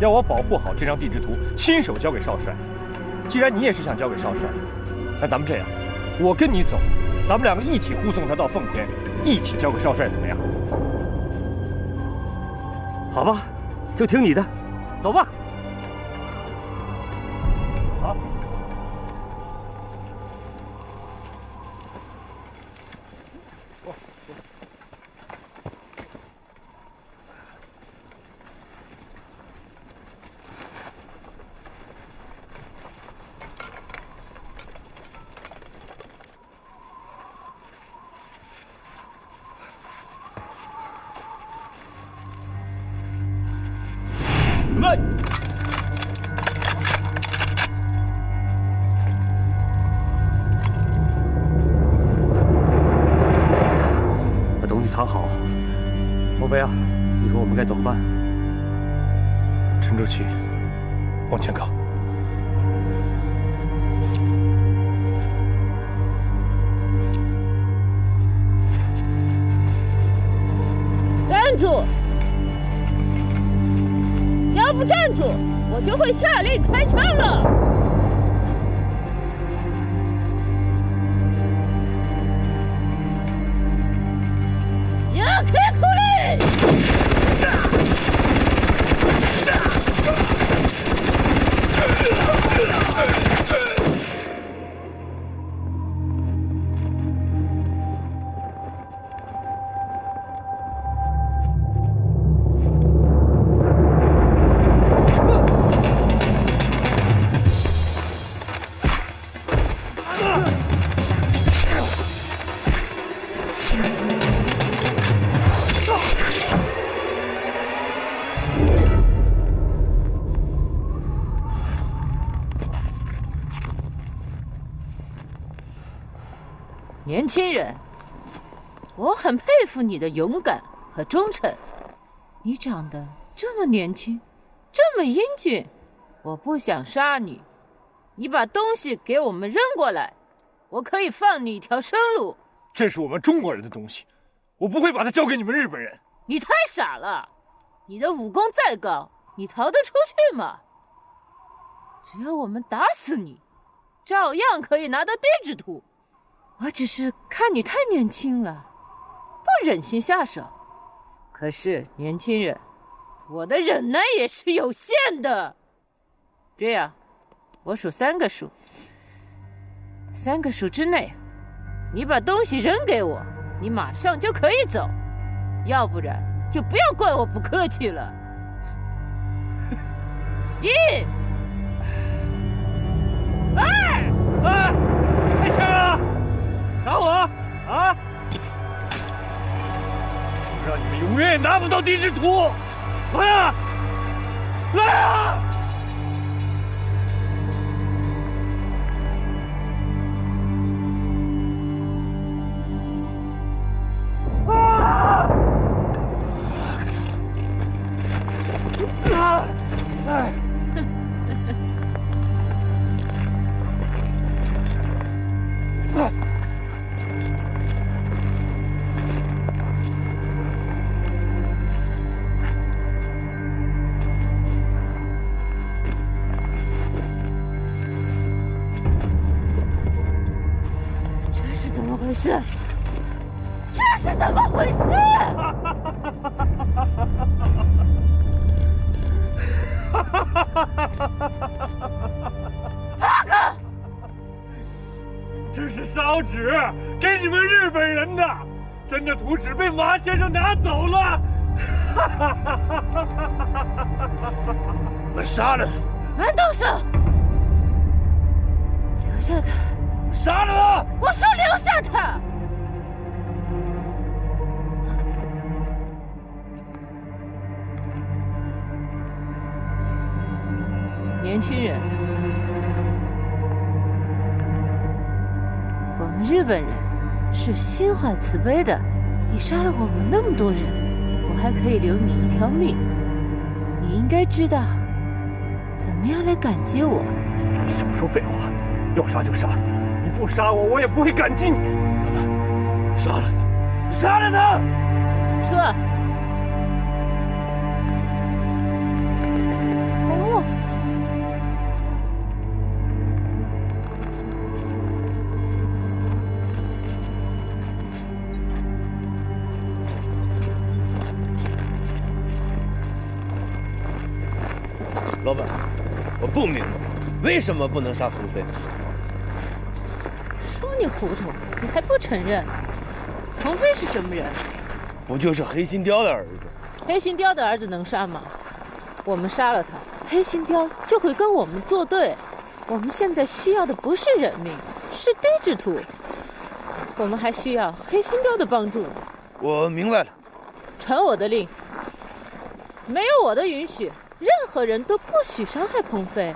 要我保护好这张地质图，亲手交给少帅。既然你也是想交给少帅，那咱们这样，我跟你走，咱们两个一起护送他到奉天，一起交给少帅，怎么样？好吧，就听你的，年轻人，我很佩服你的勇敢和忠诚。你长得这么年轻，这么英俊，我不想杀你。你把东西给我们扔过来，我可以放你一条生路。这是我们中国人的东西，我不会把它交给你们日本人。你太傻了！你的武功再高，你逃得出去吗？只要我们打死你，照样可以拿到地质图。我只是看你太年轻了，不忍心下手。可是年轻人，我的忍耐也是有限的。这样，我数三个数，三个数之内，你把东西扔给我，你马上就可以走。要不然，就不要怪我不客气了。一、二、三，打我啊！让你们永远也拿不到地质图！来啊！来！啊！马先生拿走了。我们杀了他！慢动手！留下他！杀了他！我说留下他！年轻人，我们日本人是心怀慈悲的。你杀了我们那么多人，我还可以留你一条命。你应该知道怎么样来感激我。少说废话，要杀就杀，你不杀我，我也不会感激你。杀了他！杀了他！什么不能杀鹏飞？说你糊涂，你还不承认？鹏飞是什么人？不就是黑心雕的儿子？黑心雕的儿子能杀吗？我们杀了他，黑心雕就会跟我们作对。我们现在需要的不是人命，是地质图。我们还需要黑心雕的帮助。我明白了。传我的令，没有我的允许，任何人都不许伤害鹏飞。